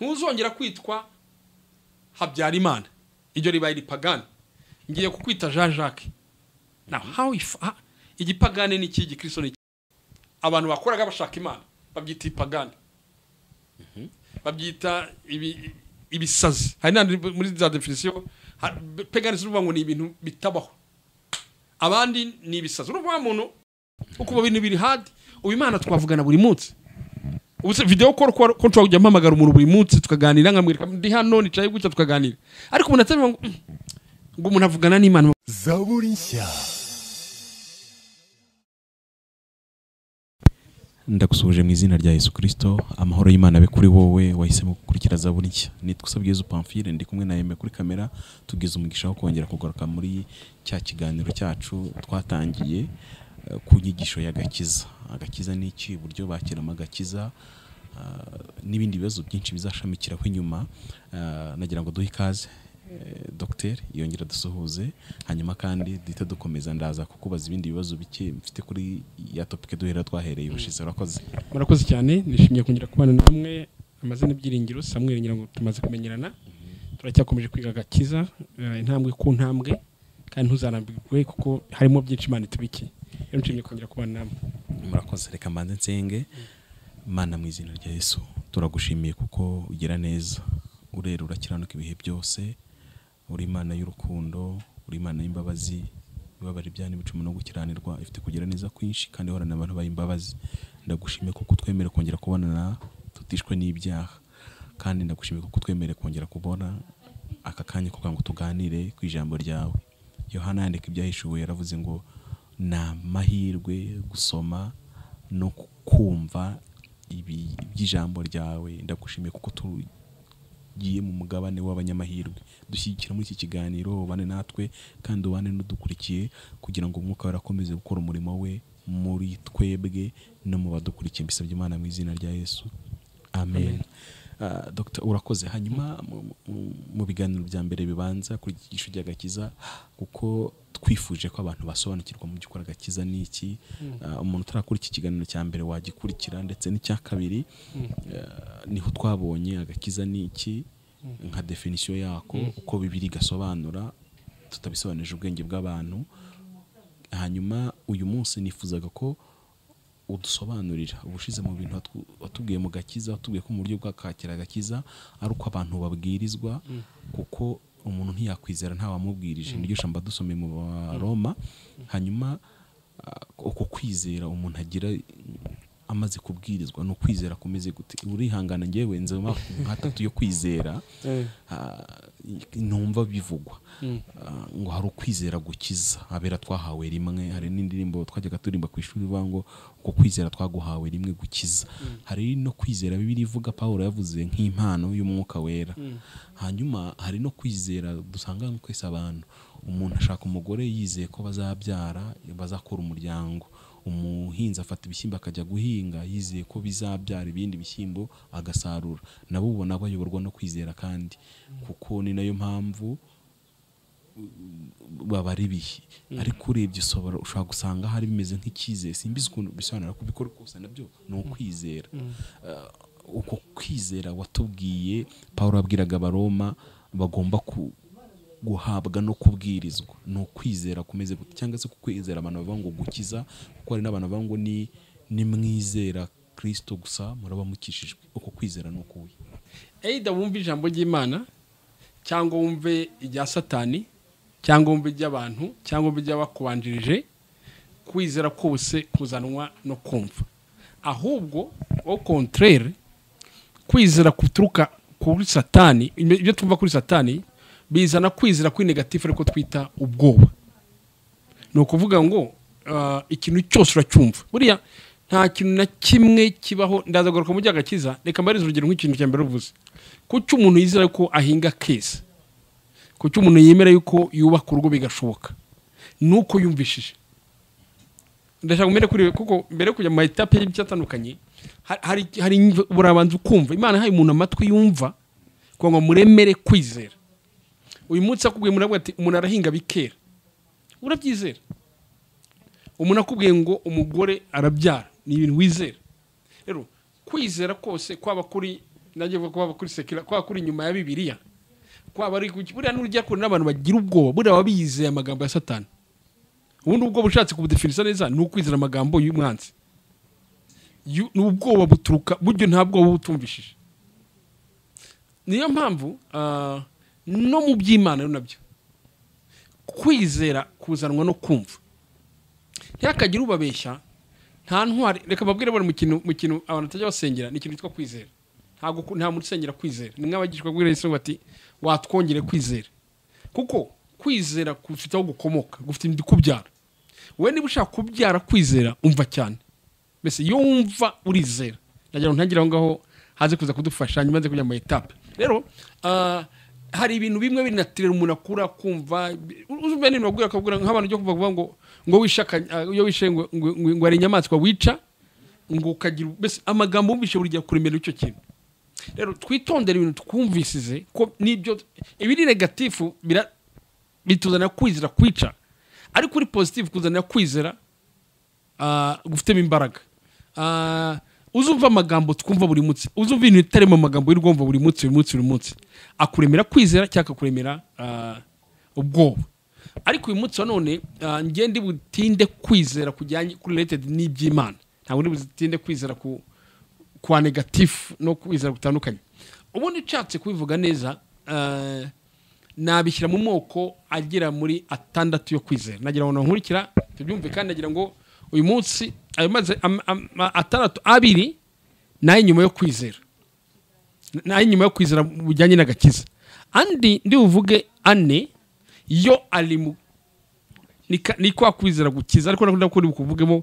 ntuzongera kwitwa habyarimana. Iryo ribaye ripagani ngiye kukwita jean jacques. Now how if ha- igipagani ni iki? Igikristo ni iki? Abantu bakoraga bashaka imana babyita ipagani babyita ibi- ibisazi. Hari n'andi muri za definisiyo pegani zivuga ngo ni ibintu bitabaho. Abandi ni ibisazi. Urumva wa muntu ukumva ibintu biri hadi ubu imana twavugana buri munsi. ubu videwo call ko nshobora kujya mpamagara umuntu buri munsi tukaganira nkamwereka ndi hano nicaye gutya tukaganira. Ariko umuntu ngo "Mm, ngo umuntu avugana n'imana. Zaburi nshya. Ndagusuhuje mu izina rya yesu kirisito amahoro y'imana abe kuri wowe wahisemo gukurikira zaburi nshya. Nitwa usabyezu pamfile ndi kumwe na yeme kuri kamera tugize umugisha wo kongera kugaruka muri cya kiganiro cyacu twatangiye. Ku nyigisho y'agakiza agakiza ni iki uburyo bakiramo agakiza ah, n'ibindi bibazo byinshi bizashamikiraho inyuma. Ah, nagira ngo duhe ikaze. Eh, dogiteri yongera dusuhuze hanyuma kandi duhita dukomeza ndaza kukubaza ibindi bibazo bike mfite kuri ya topike duhera twahereye. Ubushize urakoze. Murakoze cyane. Nishimiye kongera kubana namwe amazina ibyiringiro samweri ngira ngo tumaze kumenyerana. Turacyakomeje kwiga agakiza eh, intambwe ku ntambwe kandi ntuzanambirwe kuko harimo byinshi imana itubikiye rero nshimiye kongera kubana namwe murakoze reka mbanze nsenge. Mana mu izina rya yesu turagushimiye kuko ugira neza. Urera urakiranuka ibihe byose. Uri imana y'urukundo uri imana y'imbabazi. Ibabara ibyaha n'ibicuma no gukiranirwa ifite kugira neza kwinshi kandi ihorana abantu baha imbabazi. Ndagushimiye kuko twemere kongera kubonana tutishwe n'ibyaha. Kandi ndagushimiye kuko twemere kongera kubona aka kanya kugira ngo tuganire ku ijambo ryawe. Yohana yandika ibyahishuwe yaravuze ngo ni amahirwe gusoma no kumva ibi by'ijambo ryawe. Ndagushimiye kuko tugiye mu mugabane w'abanyamahirwe. Dushyigikira muri iki kiganiro ubane natwe kandi ubane n'udukurikiye kugira ngo umwuka akomeze gukora umurimo we muri twebwe no mu badukurikiye. Mbisabye imana mu izina rya yesu. Amen. Dr. Urakoze hanyuma mu- biganiro bya mbere bibanza kuri iki gisho ry'agakiza kuko twifuje ko abantu basobanukirwa mu by'ukuri agakiza ni iki Ah, umuntu utarakora iki kiganiro cya mbere wagikurikira ndetse n'icya kabiri ah, ni ho twabonye agakiza ni iki nka definisiyo yako uko bibiri gasobanura tutabisobanuje ubwenge bw'abantu. Hanyuma uyu munsi nifuzaga ko udusobanurira ubushize mu bintu watu- watubwiye mu gakiza watubwiye ko mu buryo bwa kakira agakiza ari uko abantu babwirizwa kuko umuntu ntiyakwizera ntawamubwirije. Niryo jambo dusomeye mu baroma hanyuma ah, uko kwizera umuntu agira amaze kubwirizwa ni ukwizera kumeze gute. Urihangana ngewe nzema nk'atatu yo kwizera ah, numva bivugwa. Ah, ngo hari ukwizera gukiza. Abera twahawe rimwe hari n'indirimbo twajyaga turirimba ku ishuri ivuga ngo uko kwizera twaguhawe rimwe gukiza. Hari no kwizera bibiri ivuga pawulo yavuze nk'impano y'umwuka wera. Hanyuma hari no kwizera dusanga twese abantu umuntu ashaka umugore yizeye ko bazabyara bazakora umuryango. Umuhinzi afata ibishyimbo akajya guhinga yizeye ko bizabyara ibindi bishyimbo agasarura. Nabo ubona bayoborwa no kwizera kandi. Kuko ni na yo mpamvu baba ari ibihe ariko urebye usobora ushobora gusanga hari bimeze nk'icyizere. Simbizi ukuntu bisobanura ko ubikora kose na byo ni ukwizera. Ah, uko kwizera watubwiye paul abwiraga abaroma bagomba ku guhabwa no kubwirizwa ni ukwizera kumeze gute cyangwa se kukwizera abantu bavuga ngo gukiza kuko hari n'abantu bavuga ngo ni nimwizera kirisito gusa muraba mukishijwe uko kwizera ni ukuwe eyida wumve ijambo ry'imana cyangwa wumve irya satani cyangwa wumve iry'abantu cyangwa wumve iry'abakubanjirije kwizera kose kuzanwa no kumva. Ahubwo au contraire kwizera kuturuka kuri satani ibyo twumva kuri satani bizana kwizera kuri negatifu ariko twita ubwoba. Ni ukuvuga ngo ah, ikintu cyose uracyumva. Buriya nta kintu na kimwe kibaho ndazagaruka mu by'agakiza reka mbarize urugero nk'ikintu cya mbere uvuze. Kuki umuntu yizera ko ahinga keza? Kuki umuntu yemera yuko yubaka urugo bigashoboka? Ni uko yumvishije. Ndashaka kumenya kuri kuko mbere yo kujya mu ha- hari hari burabanza ukumva. Imana ihaye umuntu amatwi yumva kugira ngo muremere kwizera. Uyu munsi akubwiye umuntu ati umuntu arahinga bikera urabyizera. Umuntu akubwiye ngo umugore arabyara. Ni ibintu wizera. Rero kwizera kose kwaba kuri kuvuga kwaba kuri sekira kwaba kuri nyuma ya bibiliya kwaba ari buriya n'urujya kure n'abantu bagira ubwoba. Buriya baba bizeye amagambo ya satani. Ubundi ubwoba ushatse kubudefinisa neza ni ukwizera amagambo y'umwanzi Yu- ni ubwoba buturuka buryo nta bwoba butumvishije niyo mpamvu ah, no mu by'imana rero na byo. Kwizera kuzanwa no kumva. Ntihakagire ubabeshya nta ntwari. Reka babwire bari mu kintu mu kintu abantu batajya basengera ni ikintu cyitwa kwizera. Nta muntu usengera kwizera. Ni nk'abagishwa kubwira Yesu bati watwongere kwizera. Kuko kwizera gufite aho gukomoka gufite kubyara. Wowe niba ushaka kubyara kwizera umva cyane. Mbese iyo wumva urizera nagira ngo ntagire aho ngaho haze kuza kudufasha nyuma nze kujya mu etape. Rero ah, hari ibintu bimwe binatirira umuntu akura kumva uzumva n'ibintu babwira akabwira nk'abantu byo kuvuga ngo ngo wishe aka- ah, iyo wishe ngo ngo- hari inyamaswa wica ngo ukagira mbese amagambo wumvishe buri gihe kuremera icyo kintu. Rero twitondere ibintu twumvisize ko n'ibyo ibiri negatifu bituzanira kwizera kwica ariko uri positive kuzanira kwizera ah, gufitemo imbaraga. Ah, uzumva amagambo twumva buri munsi uzumva ibintu bitari mu magambo y'urwumva buri munsi buri munsi buri munsi akuremera kwizera cyangwa akakuremera ah, ubwoba. Ariko uyu munsi wa none ah, njye ndi butinde kwizera kujyanye kuri related n'iby'imana. Ntabwo ndi butinde kwizera ku kwa negatifu no kwizera gutandukanye. Ubundi nshatse kubivuga neza ah, nabishyira mu moko agera muri atandatu yo kwizera. Nagira ngo nkurikira tubyumve kandi nagira ngo uyu munsi ayo am- atandatu abiri na yo nyuma yo kwizera. Nayo nyuma yo kwizera bujyanye n'agakiza. Andi ndi buvuge ane yo ari mu ni ni kwa kwizera gukiza ariko nakunda ko bukuvugemo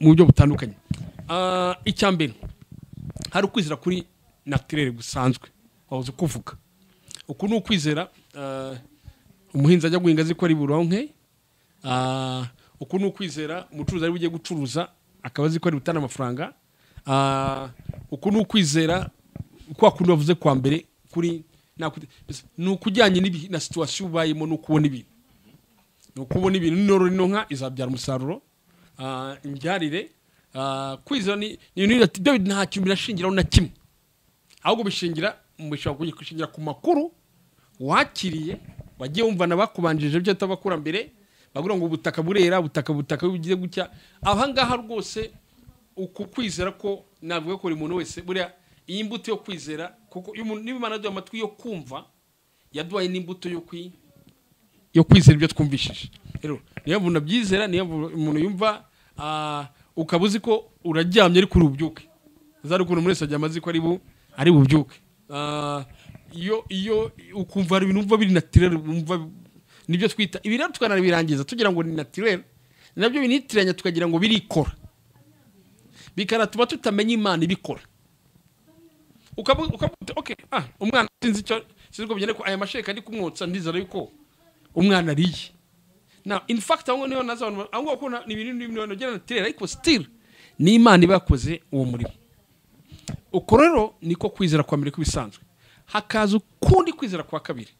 mu buryo butandukanye. Ah, icya mbere hari ukwizera kuri natirere gusanzwe wabuze kuvuga. Uku ni ukwizera ah, umuhinzi ajya guhinga azi ko ari buronke Ah, uku ni ukwizera umucuruzi ari bugiye gucuruza akaba azi ko ari butane amafaranga Ah, uku ni ukwizera kwa kundi bavuze kwa mbere kuri ni ukujyanye na situwasiyo ubayemo ni ukubona ibintu. Ni ukubona ibintu. N'inoro rino nka izabyara umusaruro. Ah, imbyarire Ah, kwizera ni byo nta kintu birashingiraho na kimwe. Ahubwo bishingira bishobora gushingira ku makuru wakiriye wagiye wumvana bakubanjirije byo abakurambere bavuga ngo ubutaka burera ubutaka butaka bugiye gutya. Aha ngaha rwose uku kwizera ko navuga ko buri muntu wese buriya iyi mbuto yo kwizera kuko iyo umuntu- niba imana yaduha amatwi yo kumva yaduhaye n'imbuto yo kwi yo kwizera ibyo twumvishije. Rero niyo mpamvu nabyizera niyo umuntu yumva ah, ukaba uzi ko uraryamye ariko uri bubyuke zari ukuntu umuntu wese aryama azi ko ari bu ari bubyuke. Ah, iyo iyo ukumva hari ibintu wumva biri natirere wumva ni byo twita ibi rero tukanabirangiza tugira ngo ni natirere na byo binitiranya tukagira ngo birikora. Bikanatuma tutamenya imana ibikora. Ukaba okay ah umwana sinzi icyo sinzi ko bigenda ko aya masheka ari kumwotsa ndizera yuko umwana ariye na in fact aho ni ho na zo abantu aho ngaho kubona ni ibintu n'ibintu nagera natirere ariko still ni imana iba yakoze uwo murimo. Uko rero niko kwizera kwa mbere kubisanzwe hakaza ukundi kwizera kwa kabiri.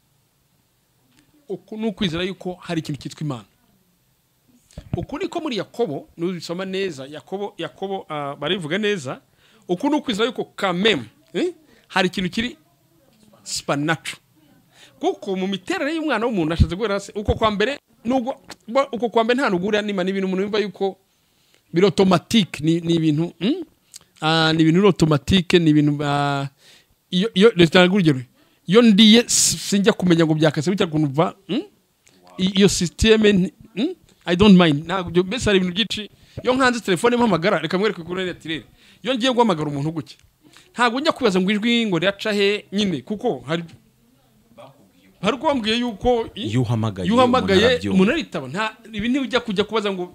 Uku ni ukwizera yuko hari ikintu cyitwa imana. Uku niko muri yakobo nubisoma neza yakobo yakobo ah, barivuga neza uku ni ukwizera yuko kameme eh, hari ikintu kiri supernatural. Kuko mu miterere y'umwana w'umuntu ashatse guhera hasi uko kwa mbere nubwo uko kwa mbere nta nugura nima ni ibintu umuntu yumva yuko biri automatique ni, ibintu mm? ah, ni ibintu automatique ni ibintu ah, iyo reka urugero iyo ndiye sinjya kumenya ngo byakase bitya kunva mm? I- iyo systeme nti- mm? I don't mind. Ntabwo mbese hari ibintu byinshi. Iyo nkanze telefone mpamagara reka mwereke kuri natirere iyo ngiye guhamagara umuntu gutya. Ntabwo njya kubaza ngo ijwi ngo riraca he nyine kuko hari hari uko bambwiye yuko i- iyo uhamagaye umuntu aritaba. Ibi ntibijya kujya kubaza ngo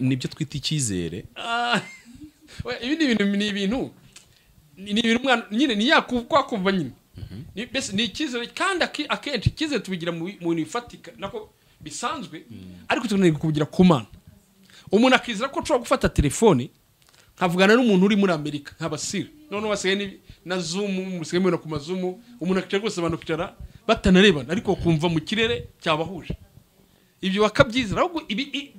ni byo twita icyizere? Ah, ibi ni ibintu ni ibintu ni ni ibintu umwana nyine ni yakwakumva nyine. Mbese ni icyizere kandi akenshi icyizere tubigira mu bi- mu bintu bifatika nako bisanzwe ariko tunanirwa kubigira ku mana. Umuntu akizera ko ushobora gufata telefone nkavugana n'umuntu uri muri amerika nk'abasire noneho basigaye na zumu musigaye mubona ku mazumu umuntu akicara rwose abantu bakicara batanarebana ariko kumva mu kirere cyabahuje. Ibyo bakabyizera ahubwo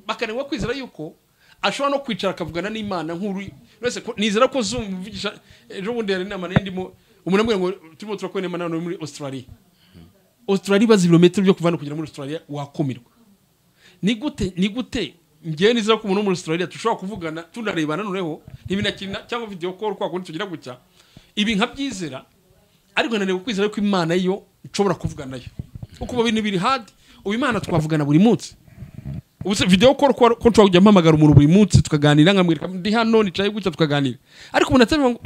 bakanengwa kwizera yuko ashobora no kwicara akavugana n'imana nk'uru wese nizera ko mvugisha ejo bundi hari inama nari ndimo umuntu ambwira ngo turimo turakora inama muri australia. Australia ibaza ibirometero byo kuva hano kugera muri australia wakumirwa. Ni gute ni gute ngewe nizera ko umuntu wo muri australia dushobora kuvugana tunarebana noneho ntibinakina cyangwa video call kwa kundi tugira gutya. Ibi nkabyizera ariko nanone kwizera ko imana yo nshobora kuvugana na yo uko ubu bintu biri hadi ubu imana twavugana buri munsi. Ubu se video call ko nshobora kujya mpamagara umuntu buri munsi tukaganira nkamwereka ndi hano nicaye gutya tukaganira. Ariko umuntu atabivuga ngo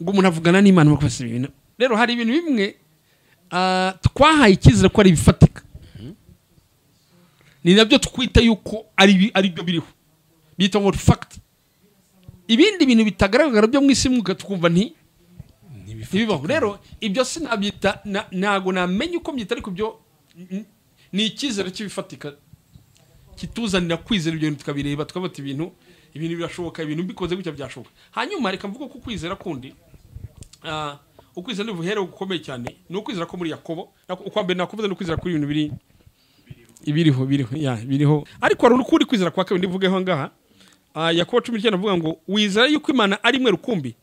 "Mm, ngo umuntu avugana n'imana bakora ibintu. Rero hari ibintu bimwe ah, twahaye icyizere ko ari ibifatika ni na byo twita yuko ari byo biriho. Bita ngo fact. Ibindi bintu bitagaragara byo mu isi mwuka tukumva nti ntibibaho rero ibyo sinabyita na- ntago namenya uko mbyita ariko byo ni icyizere cy'ibifatika. Kituzanira kwizera ibyo bintu tukabireba tukavuga ati ibintu ibintu birashoboka ibintu mbikoze gutya byashoboka. Hanyuma reka mvuge ko kwizera kundi. Ukwizera ni ubuhere bukomeye cyane. Ni ukwizera ko muri yakobo ukwa mbere nakuvuze ni ukwizera kuri ibintu biri biriho ya biriho ariko hari ukundi kwizera kwa kabiri ndivugeho ngaha. Ah, yakobo cumi n'icyenda avuga ngo wizera yuko imana ari imwe rukumbi.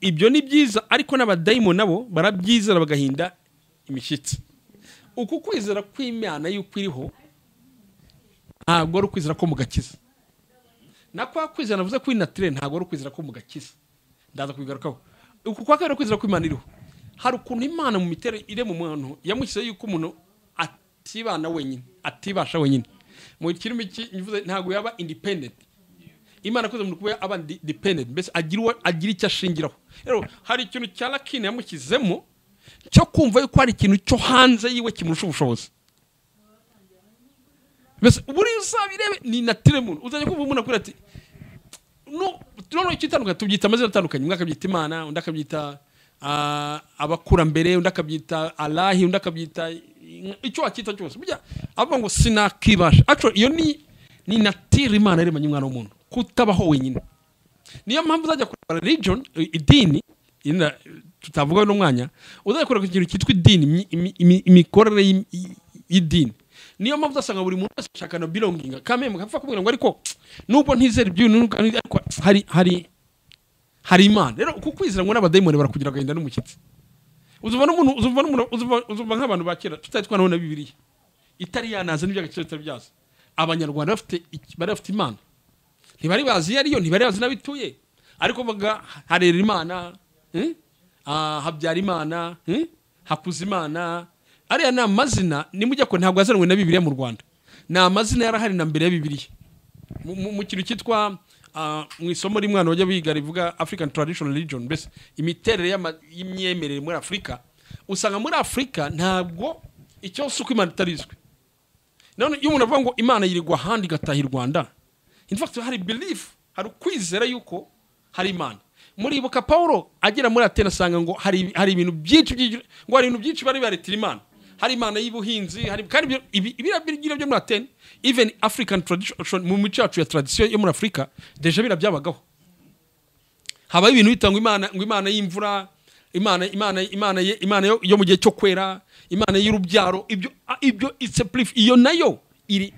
Ibyo ni byiza ariko n'abadayimo nabo barabyizera bagahinda imishyitsi. Uku kwizera kw'imana yuko iriho ntabwo ari ukwizera ko mu gakiza. Na kwa kwizera navuze kuri natire ntabwo ari ukwizera ko mu gakiza. Ndaza kubigarukaho. Uku kwa kabiri kwizera ko imana iriho hari ukuntu imana mu miterere iri mu muntu yamushyizeho yuko umuntu atibana wenyine atibasha wenyine. Mu kirimi kivuze ntabwo yaba independent. Imana akoze umuntu kuba aba di- dependent. Mbese agira icyo ashingiraho. Rero hari ikintu cya lakini yamushyizemo cyo kumva yuko hari ikintu cyo hanze yiwe kimurusha ubushobozi. Mbese buriya uzabirebe ni natire muntu uzajya kumva umuntu akubwira ati noneho icyo itandukanye tubyita amazina atandukanye. Umwe akabyita imana undi akabyita ah, abakurambere undi akabyita alahi undi akabyita icyo wacyita cyose. Burya avuga ngo sinakibasha. Iyo ni ni natire imana yaremanye umwana w'umuntu kutabaho wenyine. Niyo mpamvu uzajya kureba religion idini tutavuga n'umwanya uzajya kureba ikintu cyitwa idini imi- imi- imi- imikorere y'idini. Niyo mpamvu uzasanga buri muntu wese ashaka na belonging. Kamwe mugapfa kubwira ngo ariko nubwo ntizera ibyo bintu ariko hari hari hari imana. Rero uku kwizera ngo n'abadayimoni barakugira agahinda n'umushyitsi uzumva n'umuntu uzumva n'umuntu uzumva nk'abantu ba kera tutari twanaho na bibiliya. Itari yanaza n'iby'agaciro bitari byaza abanyarwanda bafite bari bafite imana. Ntibari bazi iyo ariyo ntibari bazi n'abituye. Ariko mbaga harera imana eh? Ah, habyara imana eh? hakuza imana ariya ni amazina nimujya ko ntabwo yazanwe na bibiliya mu rwanda. Ni amazina yarahari na mbere ya bibiliya. Mu- kintu cyitwa ah, mu isomo rimwana bajya biga rivuga african traditional religion mbese imiterere y'imyemerere muri afurika usanga muri afurika ntabwo icyo si uko imana itarizwi none iyo umuntu avuga ngo imana yirirwa ahandi igataha i rwanda in fact hari belief hari ukwizera yuko hari imana. Muribuka paul agera muri atene asanga ngo hari, ibintu byinshi- ngo hari ibintu byinshi bari baretira imana. Hari imana y'ubuhinzi hari kandi ibiriya byo muri atene even african tradition mu mico yacu ya tradition yo muri afurika deja bira byabagaho habaho ibintu bita ngo imana ngo imana y'imvura imana imana imana imana yo, mu gihe cyo kwera imana y'urubyaro ibyo ibyo it's a belief iyo na yo iri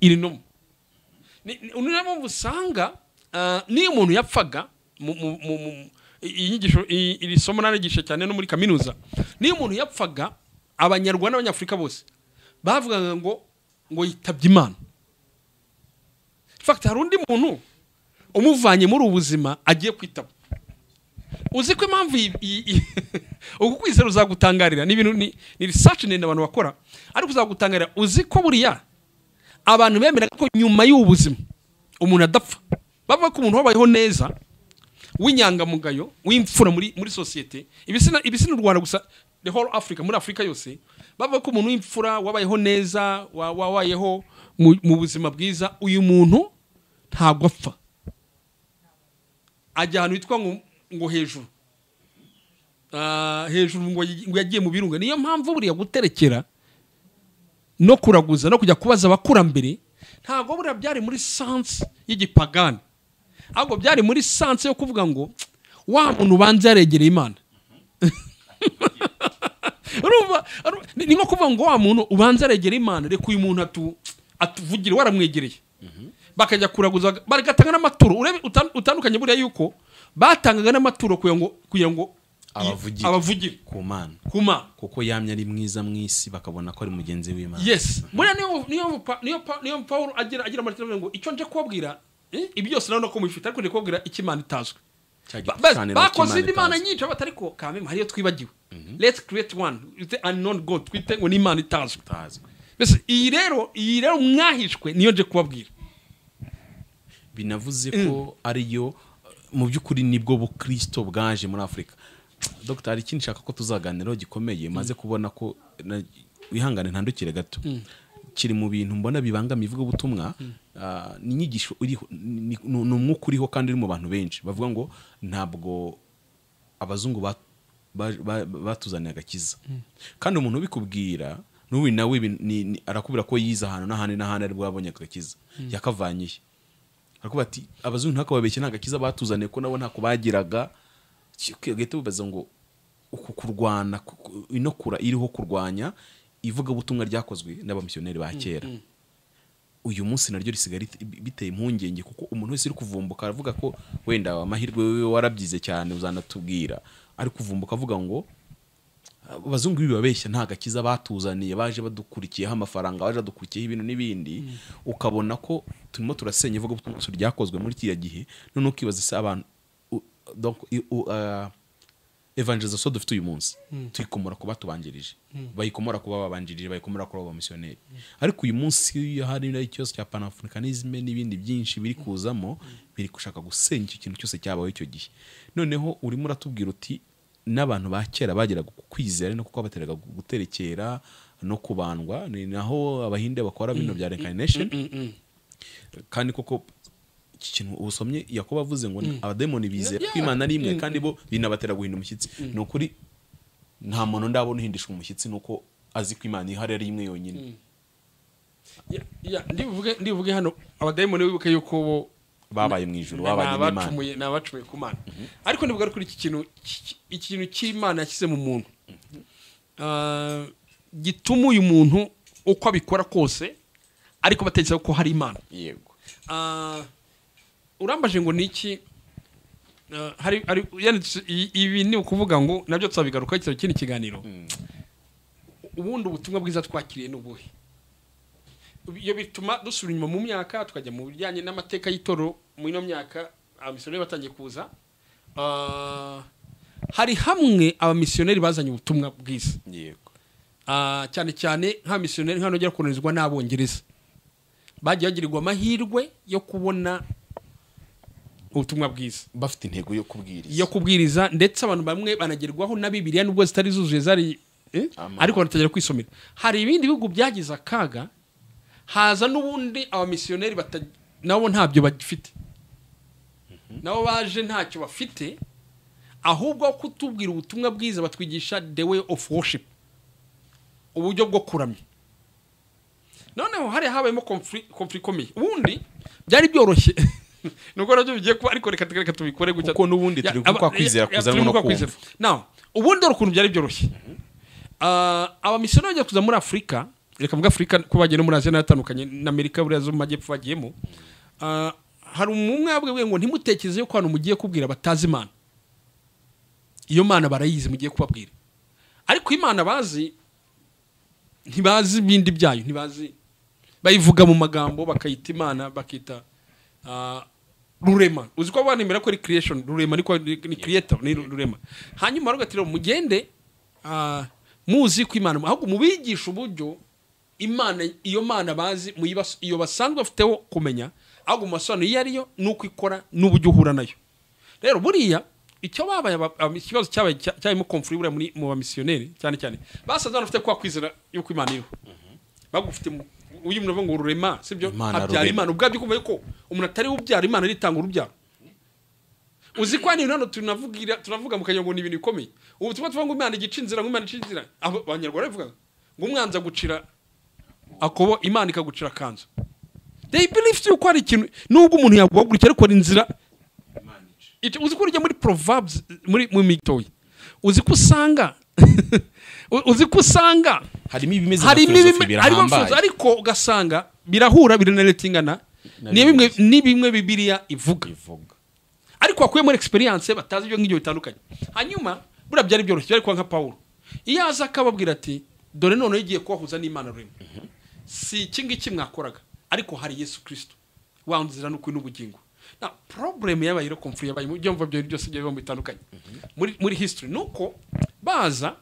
iri no ni niyo mpamvu usanga ah, niyo umuntu yapfaga iyi nyigisho iri somo nanigisha cyane no muri kaminuza niyo umuntu yapfaga abanyarwanda n'abanyafurika bose bavugaga ngo ngo yitabye imana. Fact hari undi muntu umuvanye muri ubu buzima agiye kwitaba. Uzi ko impamvu uku kwizera uzagutangarira ni ibintu ni research ndende abantu bakora. Ariko uzagutangarira uzi ko buriya abantu bemeraga ko nyuma y'ubu buzima umuntu adapfa. Bavuga ko umuntu wabayeho neza w'inyangamugayo w'imfura muri muri sosiyete ibisina ibisina u Rwanda gusa the whole Africa muri Afrika yose bavuga ko umuntu w'imfura wabayeho neza wa- wabayeho mu, buzima bwiza uyu muntu ntabwo apfa. Ajya ahantu hitwa ngo, hejuru. Ah, hejuru ngo yagiye mu birunga. Niyo mpamvu buriya guterekera no kuraguza no kujya kubaza abakurambere ntabwo buriya byari muri sansi y'igipagani. Ahubwo byari muri sansi yo kuvuga ngo wa muntu ubanza yaregereye imana. urumva ni nko kuvuga ngo wa muntu ubanza yaregereye imana reka uyu muntu atu- atuvugire waramwegereye bakajya kuraguza bagatanga n'amaturo. Utandukanye buriya yuko batangaga n'amaturo kugira ngo Abavugire. ku mana. Ku mana. Kuko yamye ari mwiza mu isi bakabona ko ari mugenzi w'imana. Yes. Buriya niyo niyo pa- niyo pa- niyo Pawulo agira avuga ngo icyo nje kubabwira eh, ibi byose nabona ko mubifite ariko nje kubabwira icyo imana itazwi. Bakoze indi mana nyinshi batari ko kameme hariyo twibagiwe let's create one. The unknown god. Twite ngo ni imana itazwi mbese iyi rero iyi rero mwahishwe niyo nje kubabwira. Binavuze ko ariyo mu by'ukuri ni bwo bukristo bwaje muri afurika dogita hari ikindi nshaka ko tuzaganiraho gikomeye maze kubona ko wihangane ntandukire gato. Kiri mu bintu mbona bibangamiye ivugabutumwa ah, ni inyigisho iriho ni umwuka uriho kandi uri mu bantu benshi. Bavuga ngo ntabwo abazungu ba- ba- ba- batuzaniye agakiza. Kandi umuntu ubikubwira n'ubu nawe arakubwira ko yize ahantu n'ahandi n'ahandi ari bwabonye agakiza. Yakavanyiye arakubwira ati abazungu ntakababeshye nta gakiza batuzaniye ko nabo ntako bagiraga. Gahita bibaza ngo uku kurwana ku- ku- ino kura iriho kurwanya ivugabutumwa ryakozwe n'abamisiyoneri ba kera. uyu munsi naryo risigaye biteye impungenge kuko umuntu wese uri kuvumbuka aravuga ko wenda amahirwe we warabyize cyane uzanatubwira. Ari kuvumbuka avuga ngo abazungu bibabeshya nta gakiza batuzaniye baje badukurikiyeho amafaranga baje badukurikiyeho ibintu n'ibindi. Ukabona ko turimo turasenya ivugabutumwa ryakozwe muri kiriya gihe noneho ukibaza se abantu evangelizasiyo dufite uyu munsi. Tuyikomora ku batubanjirije. Bayikomora kuba babanjirije bayikomora kuba abamisiyoneri ariko uyu munsi iyo hari ikibazo cya panafricanisme n'ibindi byinshi biri kuzamo. Biri gushaka gusenya icyo kintu cyose cyabayeho icyo gihe. Noneho urimo uratubwira uti n'abantu ba kera bageraga ku kwizera no kuko bateraga guterekera no kubandwa. Ni naho abahinde bakora bino bya reincarnation. kandi koko iki kintu usomye yakobo avuze ngo abademoni bizera ko imana ari imwe kandi bo binabatera guhinda umushyitsi. Ni ukuri nta muntu ndabona uhindishwa umushyitsi nuko azi ko imana ihari ari imwe yonyine. Ndibuvuge hano abadayimoni wibuke yuko babaye mu ijuru ni babanye n'imana ni abacumuye ku mana. Ariko nibuga kuri iki kintu ki- ikintu cy'imana yashyize mu muntu. Ah, gituma uyu muntu uko abikora kose ariko batekereza ko hari imana. Yego. Ah, urambaje ngo ni iki Ah, ibi ni ukuvuga ngo na byo tuzabigarukaho ikindi kindi kiganiro ubundi ubutumwa bwiza twakiriye ni ubuhe? Iyo bituma dusubira inyuma mu myaka tukajya mu bijyanye n'amateka y'itoro mu ino myaka abamisiyoneri batangiye kuza. Ah, hari hamwe abamisiyoneri bazanye ubutumwa bwiza. Ah, cyane cyane nk'abamisiyoneri hano ugera kunanizwa n'abongereza. Bagiye bagirirwa amahirwe yo kubona ubutumwa bwiza. Bafite intego yo kubwiriza. Yo kubwiriza ndetse abantu bamwe banagerwaho na bibiliya nubwo zitari zuzuye zari eh, ariko banatangira kwisomera. Hari ibindi bihugu byagize akaga haza n'ubundi abamisiyoneri nabo ntabyo bagifite. Nabo baje ntacyo bafite ahubwo kutubwira ubutumwa bwiza batwigisha the way of worship uburyo bwo kuramya. Noneho hari habayemo conflict ikomeye. Ubundi byari byoroshye. Nubwo na byo bigiye kuba ariko reka reka tubikore gutya. Kuko n'ubundi turi Ya, kwa aba- kwizera turi no kumva. ubundi dore ukuntu byari byoroshye. Ah, abamisiyoneri bagiye kuza muri afurika reka mvuga afurika ko bagiye no muri aziya n'atandukanye na amerika buriya zo mu majyepfo bagiyemo. Ah, hari umwe yabwiwe ngo ntimutekereze yuko abantu mugiye kubwira batazi imana. Iyo mana barayizi mugiye kubabwira. Ariko imana bazi ntibazi ibindi byayo ntibazi bayivuga mu magambo bakayita imana bakita ah, rurema. Uzi ko abanemera ko ari creation rurema ni creator ni rurema. Hanyuma rero gatiro mugende ah, muzi ko imana ahubwo mubigisha uburyo imana iyo mana bazi iyo basanzwe bafiteho kumenya ahubwo mubasobanurire iyo ariyo n'uko ikora n'uburyo uhura na yo. Rero buriya icyo babaye aba- aba- ikibazo cyabaye cya- cyarimo komfuri buriya muri mu bamisiyoneri cyane cyane basanze banafite kwa kwizera yuko imana iriho. Bagufite mu uyu muntu ngo rurema sibyo rurema. imana ubwabyo kumva yuko umuntu atari we ubyara imana ritanga urubyaro. Uzi ko hano hano tunavugira tunavuga mu kanya ngo ni ibintu bikomeye. Ubu tuba tuvuga ngo imana igica inzira ngo imana ica inzira. Abanyarwanda bavuga ngo umwanzi agucira akobo imana ikagucira akanzu they believe yuko hari ikintu nubwo umuntu yaguhagurukira ariko inzira. Uzi ko urujya muri proverbs muri mu mitoyi uzi ko usanga uzi ko usanga harimo ibimeze nka ariko ugasanga birahura biranaretingana Na ni bimwe bimwe. ni bimwe bibiliya ivuga. Ariko wakuye muri experience batazi ibyo ngibyo bitandukanye. Hanyuma buriya byari byoroshye byari kuba nka pawulo. Iyo aza akababwira ati dore noneho igiye kubahuza n'imana rurema si iki ngiki mwakoraga ariko hari yesu kirisito wa nzira n'ukuri n'ubugingo. Na porobulemu yabaye rero komfuri yabaye mu byumva byo byose byo bitandukanye. Muri muri history ni uko baza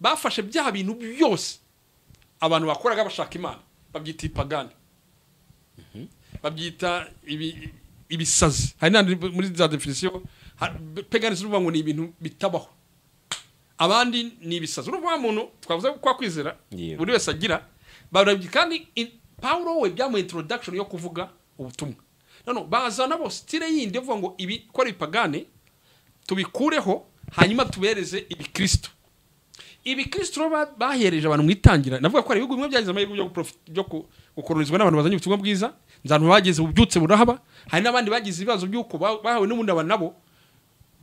bafashe bya bintu byose abantu bakoraga bashaka imana. Babyita ipagani. Babyita ibi- ibisazi. Hari n'andi muri za definisiyo pegani zivuga ngo ni ibintu bitabaho. Abandi ni ibisazi. Urumva wa muntu twavuze ko kwa kwizera buri wese agira kandi in- pawulo we byamuha introduction yo kuvuga ubutumwa. None bazana bo stile yindi yo ngo ibi ko ari ipagane tubikureho hanyuma tubereze ibikristo ibikristo bahereje abantu mu itangira navuga ko hari ibihugu bimwe byagize amahirwe yo gukolonizwa n'abantu bazanye ubutumwa bwiza. Nzantu bageze ububyutse burahaba. Hari n'abandi bagize ibibazo by'uko ba- bahawe n'ubundi abantu nabo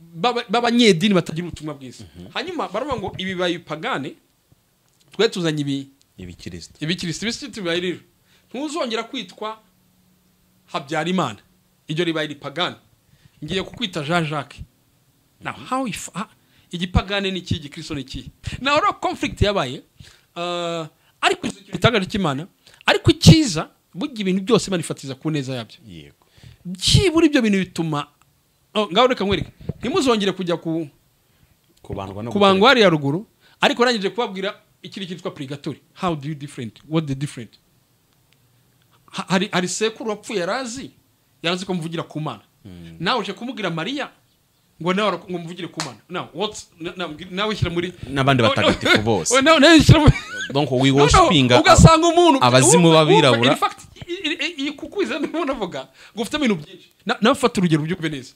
b'aba- b'abanyedini batagira ubutumwa bwiza. Hanyuma baravuga ngo ibi bibaye ipagane twe tuzanye ibi ibikirisito ibikirisitu ibikirisitu bibaye rero? Ntuzongera kwitwa habyarimana. Iryo ribaye ripagani. Ngiye kukwita jean jacques. Now how if ha- igipagane ni iki? Igikristo ni iki? Naho rero conflict yabaye uh, ariko ikintu gitangaje cy'imana ariko icyiza burya ibintu byose imana ifatiza ku neza yabyo. Byibura ibyo bintu bituma oh, ngaho reka nkwereke. Ntimuzongere kujya ku kubangwa hariya ruguru. Ariko narangije kubabwira ikiri cyitwa purigatori how do you different? What the different? Ha- hari hari sekuru wapfuye yarazi yarazi ko muvugira ku mana. Nawe uje kumubwira mariya ngo nawe ngo muvugire ku mana. Now what na- na- nawe shyira muri N'abandi batagatifu bose. Oh, nawe nawe shyira muri donc we go worshipinga ugasanga umuntu abazimu b'abirabura. in fact, kukwiza ndimo navuga ngo ufite ibintu byinshi. Na- nawe fata urugero ubyumve neza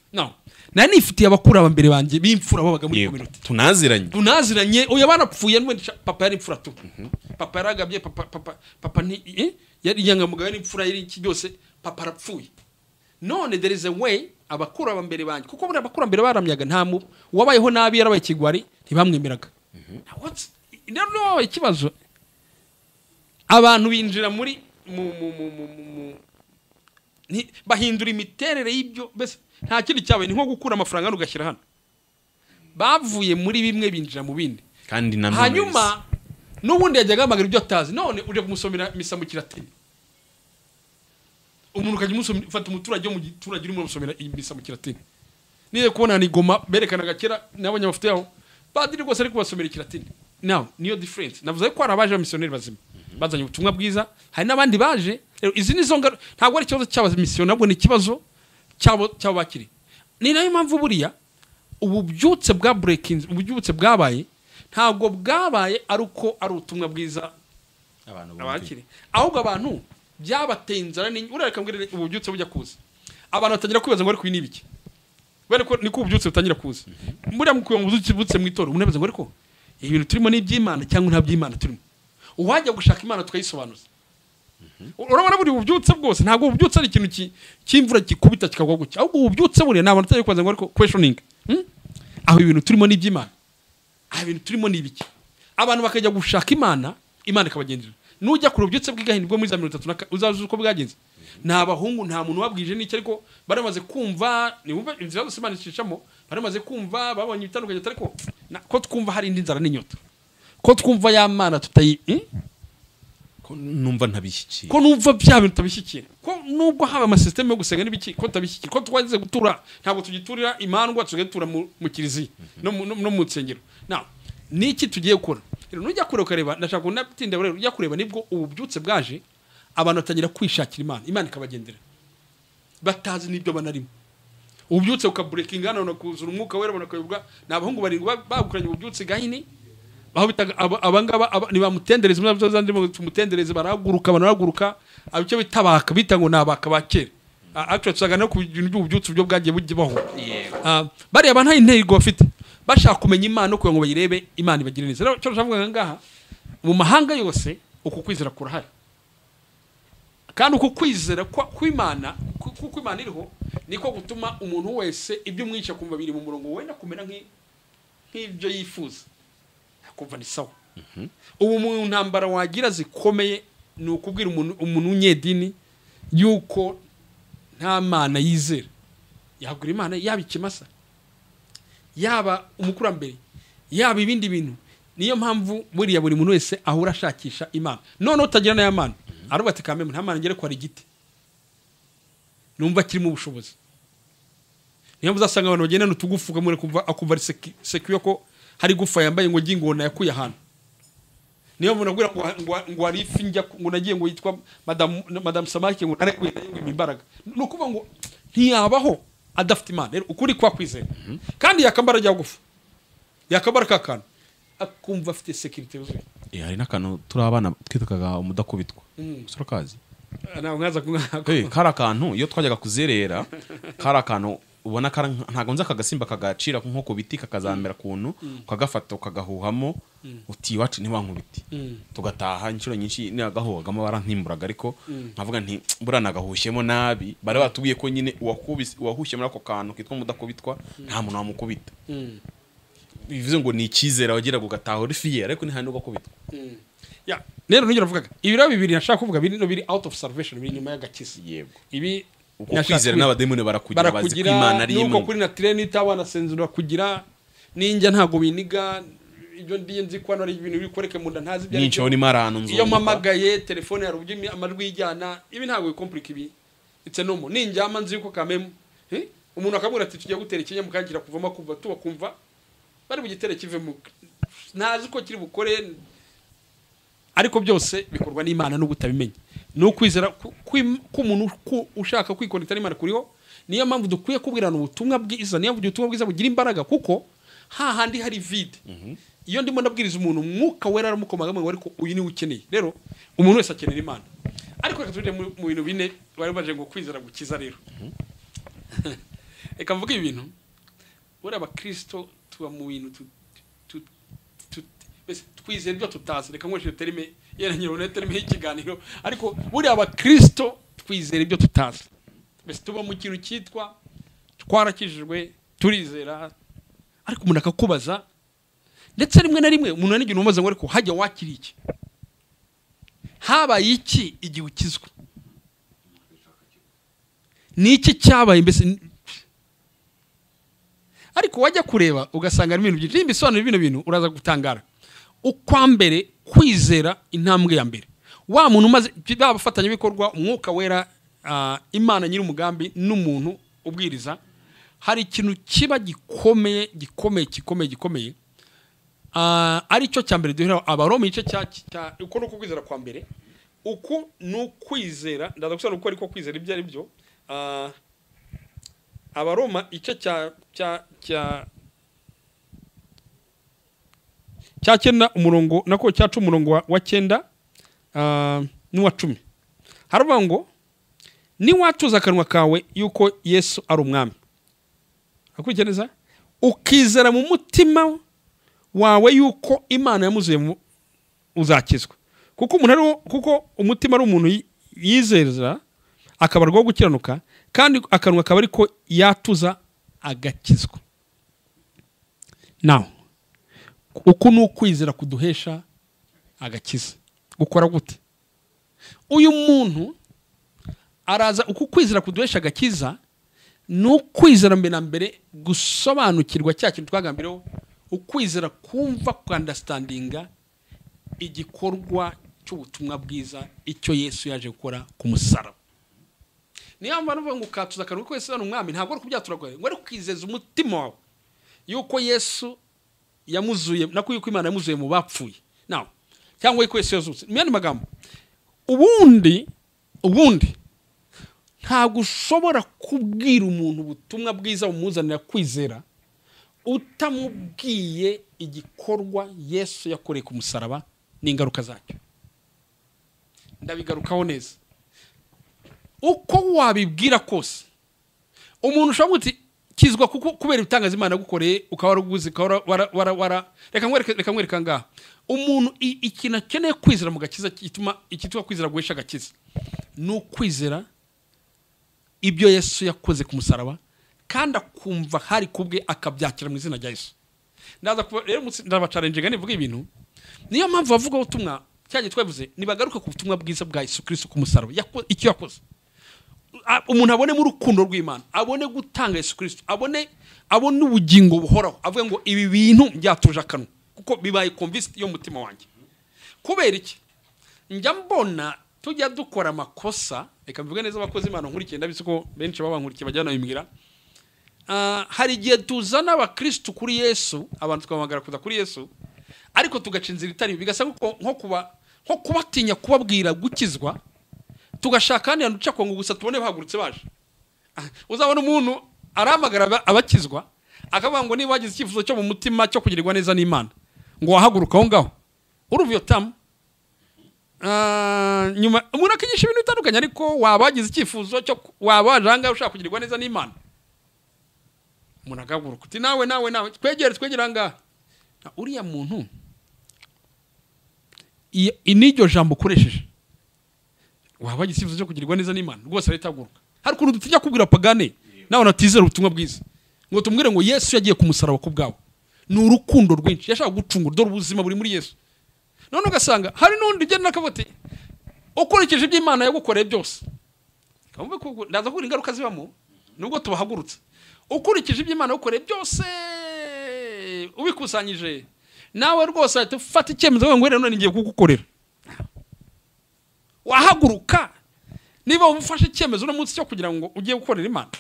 nari nifitiye abakuru aba mbere banjye b'imfura babaga muri community. Tunaziranye. Tunaziranye. Oya banapfuye n'ubundi sha- papa yari imfura tu. Papa yaragabye papa papa papa ni eh? yari inyangamugayo n'imfura yari iki byose. Papa arapfuye. None there is a way abakuru aba mbere banjye kuko buriya abakuru mbere baramyaga nta mu wabayeho nabi yarabaye ikigwari ntibamwemeraga. Rero niyo wabaye ikibazo. Abantu binjira muri mu mu mu mu mu mu ni- bahindura imiterere y'ibyo mbese nta kindi cyabaye ni nko gukura amafaranga hano ugashyira hano. Bavuye muri bimwe binjira mu bindi. Kandi na hanyuma n'ubundi yajyaga ahamagara ibyo atazi. None uje kumusomera misa mu kiratini umuntu ukajya umusomera ufata umuturage wo mu giturage urimo umusomera iyi misa mu kiratini niyo kubona ni goma berekanaga kera nabonye amafoto yaho padiri rwose ari kubasomera ikiratini nawe niyo difference. Navuze ko hari abaje b'amisiyoneri bazima. Bazanye ubutumwa bwiza. Hari n'abandi baje. Izi ni zo ntabwo ari ikibazo cy'abamisiyoneri ahubwo ni ikibazo cyabo cy'abo bakiri. Ni na yo mpamvu buriya ububyutse bwa burekingi ububyutse bwabaye ntabwo bwabaye ari uko ari ubutumwa bwiza abantu abakiri ahubwo abantu byabateye inzara ni urareka mbwira ububyutse bujya kuza. Abantu batangira kwibaza ngo ariko ibi ni ibiki? Niko ububyutse butangira kuza. Buriya mukuye mu bubyutse mu itora unabaza ngo ariko ibintu turimo ni iby'imana cyangwa nta by'imana turimo? Uwajya gushaka imana tukayisobanuza. Urabona buri bubyutse bwose ntabwo ububyutse ari ikintu ki- cy'imvura gikubita kikagwa gutya. Ahubwo ububyutse buriya ni abantu batangiye kubaza ngo ariko questioning. Hmm? aho ibintu turimo ni iby'imana. Aha ibintu turimo ni ibiki? Abantu bakajya gushaka imana imana ikabagendera nujya ku rubyutse bw'igahini bwo muri za mirongo itatu uzazi uko bwagenze. Nta bahungu nta muntu wabwije n'iki ariko baramaze kumva niwumva inzira zose imana icishamo baramaze kumva babonye ibitandukanye ariko ko twumva hari indi nzara n'inyota. Ko twumva ya mana tutayi eh? ko numva ntabishyikiye ko numva bya bintu tutabishyikira ko nubwo haba amasisiteme yo gusenga n'ibiki ko tutabishyikira ko twagize gutura ntabwo tugiturira imandwa tugatura mu, mu kiliziya no, mu- nsengero. Now niki tugiye gukora nujya kureba ukareba ndashaka kunatinda rero ujya kureba ni bwo ububyutse bwaje abantu batangira kwishakira imana. Imana ikabagendera. Batazi n'ibyo banarimo ububyutse bukaburekinga hano bakuzura umwuka wera bakayoborwa ni abahungu barindwi ba- bagukanye ububyutse gahini. Aho bitaga aba- abangaba aba- ni bamutendereze muri zo zandi tumutendereze barahaguruka barahaguruka icyo bita abaka bita ngo ni abaka ba kera. Ah, actually tusaga no ku bintu by'ububyutse byo bwagiye bubaho Ah, bariya abantu nta intego bafite. Bashaka kumenya imana no kugira ngo bayirebe imana ibagire neza. Rero icyo ndavuga aha ngaha mu mahanga yose uku kwizera kurahari. Kandi uku kwizera kw'imana ku- kuko imana iriho niko gutuma umuntu wese ibyo umwica kumva biri mu murongo wenda kumera nk'i- nk'ibyo yifuza. Akumva ni sawa. Ubu mu ntambara wagira zikomeye ni ukubwira umuntu w'umunyedini yuko nta mana yizera. Yabwira imana yaba ikimasa yaba umukurambere yaba ibindi bintu. Niyo mpamvu buriya buri muntu wese ahura ashakisha imana. Noneho utagira n'aya mana aravuga ati kameme nta mana ngere ko hari igiti numva kirimo ubushobozi niyo mpamvu uzasanga abantu bagendana utugufu ukamubona akumva akumva ari seki- sekiyo ko hari gufa yambaye ngo ngi ngo nayakuye ahantu. Niyo mpamvu nabwira ngo hari ifi njya ngo nagiye ngo yitwa madamu samake ngo narekuye na yo ngo imbaraga. Ni ukuvuga ngo ntiyabaho adafite imana. Rero ukuri kwa kwizera kandi yakambara ajya gufa. Yakambara ka kantu. Akumva afite sekirite yuzuye. Eh, hari n'akantu turi abana twitwaga umudakubitwa. Mm. Ntabwo nkaza kumwaka Eh, kari akantu iyo twajyaga kuzerera kari akantu ubona ntabwo nzi aka gasimba kagacira nko ku biti kakazamera kuntu ukagafata ukagahuhamo uti iwacu ntiwankubiti tugataha inshuro nyinshi nagahuhagamo barantimburaga ariko nkavuga nti buriya nagahushyemo nabi. Bari batubwiye ko nyine uwakubise- uwahushye muri ako kantu kitwa mudakubitwa nta muntu wamukubita. Bivuze ngo ni icyizere wagiraga ugataha uri fiye ariko ntihandi ugakubitwa ya rero nongera navugaga ibiro bibiri nashaka kuvuga bino biri out of salvation biri nyuma y'agakiza. Yego. Ibi uko nashaka kwizera kubi- n'abademoni barakugira bazi ko imana ari imwe. kuri natirene itabana senzura kugira ninjya ntabwo biniga ibyo ndiye nzi ko hano ari ibintu biri koreke mu nda ntazi ibyo ari byo. aho ni marano iyo mpamagaye telefone hari uburyo amajwi yijyana ibi ntabwo bikomplika ibi. A normal ninjyama nzi yuko kamemu umuntu akamubwira ati tujya gutera ikinya mukangira kuvamo kuva tuba kumva. Bari bugitere kivemo ntazi ko kiri bukore ariko byose bikorwa n'imana n'ubwo utabimenya ni ukwizera k'umuntu ku- ushaka kwikonekita n'imana kuriho niyo mpamvu dukwiye kubwirana ubutumwa bwiza niyo mpamvu ubutumwa bwiza bugira imbaraga kuko hahandi hari vide iyo ndimo ndabwiriza umuntu umwuka wera aramukomaga ngo ariko uyu ni we ukeneye rero umuntu wese akenera imana ariko reka tujye mu bintu bine bari baje ngo kwizera gukiza rero reka mvuge ibi bintu buriya abakristo tuba mu bintu twizera ibyo tutazi reka nkoresheje terime yenda nyirabona terime y'ikiganiro ariko buriya abakristo twizera ibyo tutazi. Mbese tuba mu kintu cyitwa twarakijijwe turizera. Ariko umuntu akakubaza ndetse rimwe na rimwe umuntu n'igihe umubaza ngo ariko hajya wakira iki? Habaye iki igihe ukizwa ni iki cyabaye? Mbese ariko wajya kureba ugasanga harimo ibintu byinshi. Nimba isobanura bintu uraza gutangara. Ukwa mbere kwizera intambwe ya mbere. Wa muntu umaze baba abafatanyabikorwa umwuka wera ah, imana nyir'umugambi n'umuntu ubwiriza hari ikintu kiba gikomeye gikomeye gikomeye gikomeye Ah, ari cyo cya mbere duhera abaroma igice cya cya- uko ni uko kwizera kwa mbere uku ni ukwizera ndaza gusobanura uko ariko kwizera ibyo ari byo Ah, abaroma igice cya cya cya cya cyenda umurongo nako cyaca umurongo wa, cyenda ah, n'uwa cumi. Haravuga ngo niwatuza akanwa kawe yuko yesu ari umwami. Neza ukizera mu mutima wawe yuko imana yamuzuye mu uzakizwa. Kuko umuntu kuko umutima ari umuntu yi- yizeza akabarwaho gukiranuka kandi akanwa akaba ariko yatuza agakizwa. Nawe uku ni ukwizera kuduhesha agakiza. Gukora gute? Uyu muntu araza uku kwizera kuduhesha agakiza ni ukwizera mbere na mbere gusobanukirwa cya kintu twagambireho ukwizera kumva kwandasitandinga igikorwa cy'ubutumwa bwiza icyo yesu yaje gukora ku musaraba. Niyo mpamvu bavuga ngo ukatuza akantu yesu ari umwami ntabwo ari kubyaturagwaye ngo ari kwizeza umutima wawe. Yuko yesu yamuzuye nako yuko imana yamuzuye mu bapfuye. Nawe cyangwa yuko yesu yazutse. Mu yandi magambo ubundi ubundi ntabwo ushobora kubwira umuntu ubutumwa bwiza bumuzanira kwizera utamubwiye igikorwa yesu yakoreye ku musaraba n'ingaruka zacyo. Ndabigarukaho neza. Uko wabibwira kose umuntu ushobora guti kizwa kuko kubera ibitangaza imana yagukoreye ukaba waraguze ukaba wara- reka nkwereke reka nkwereke ngaha umuntu ikintu akeneye kwizera mu gakiza gituma ikitwa kwizera guhesha agakiza ni ukwizera ibyo yesu yakoze ku musaraba kandi akumva hari kubwe akabyakira mu izina rya yesu. Rero ndabacarenjega nivuga ibintu niyo mpamvu bavuga ubutumwa cyagiye twavuze nibagaruke ku butumwa bwiza bwa yesu kirisito ku musaraba icyo yakoze. Umuntu abonemo urukundo rw'imana abone gutanga yesu kirisito abone abone ubugingo buhoraho avuga ngo ibi bintu byatuje akanwa kuko bibaye komvisiti y'umutima wanjye. Kubera iki? Njya mbona tujya dukora amakosa reka mvuge neza abakozi imana nkurikiye ndabizi ko benshi baba bankurikiye bajya banabimbwira Ah, hari igihe tuzana abakirisitu kuri yesu abantu tukabahamagara kuza kuri yesu ariko tugaca inzira itari bigasa nko kubatinya kubabwira gukizwa tugashaka ahandi hantu duca ngo gusa tubone bahagurutse baje. Uzabona umuntu arahamagara aba- abakizwa akavuga ngo niba wagize icyifuzo cyo mu mutima cyo kugirirwa neza n'imana ngo wahaguruka aho ngaho. Uruva iyo tamu Ah, nyuma umuntu akigisha ibintu bitandukanye ariko waba wagize icyifuzo cyo waba waje aha ngaha ushaka kugirirwa neza n'imana. Umuntu agahaguruka uti nawe nawe nawe twegere twegere aha ngaha uriya muntu iyo- i- n'iryo jambo ukoresheje. Waba icyifuzo cyo kugirirwa neza n'imana. Rwose ahita ahaguruka hari ukuntu dutinya kubwira pagane nawe natizera ubutumwa bwiza. Ngo tumubwire ngo yesu yagiye ku musaraba ku bwawe. Ni urukundo rwinshi. Yashaka gucungura. Dore ubuzima buri muri yesu. None ugasanga hari n'undi ugenda ati ukurikije ibyo imana yagukoreye byose. Ndaza kubura ingaruka zibamo nubwo tubahagurutse. Ukurikije ibyo imana yagukoreye byose. Ubikusanyije. Nawe rwose ahita ufata icyemezo ngo none ngiye kugukorera. Wahaguruka niba ufashe icyemezo uno munsi cyo kugira ngo ugiye gukorera imana.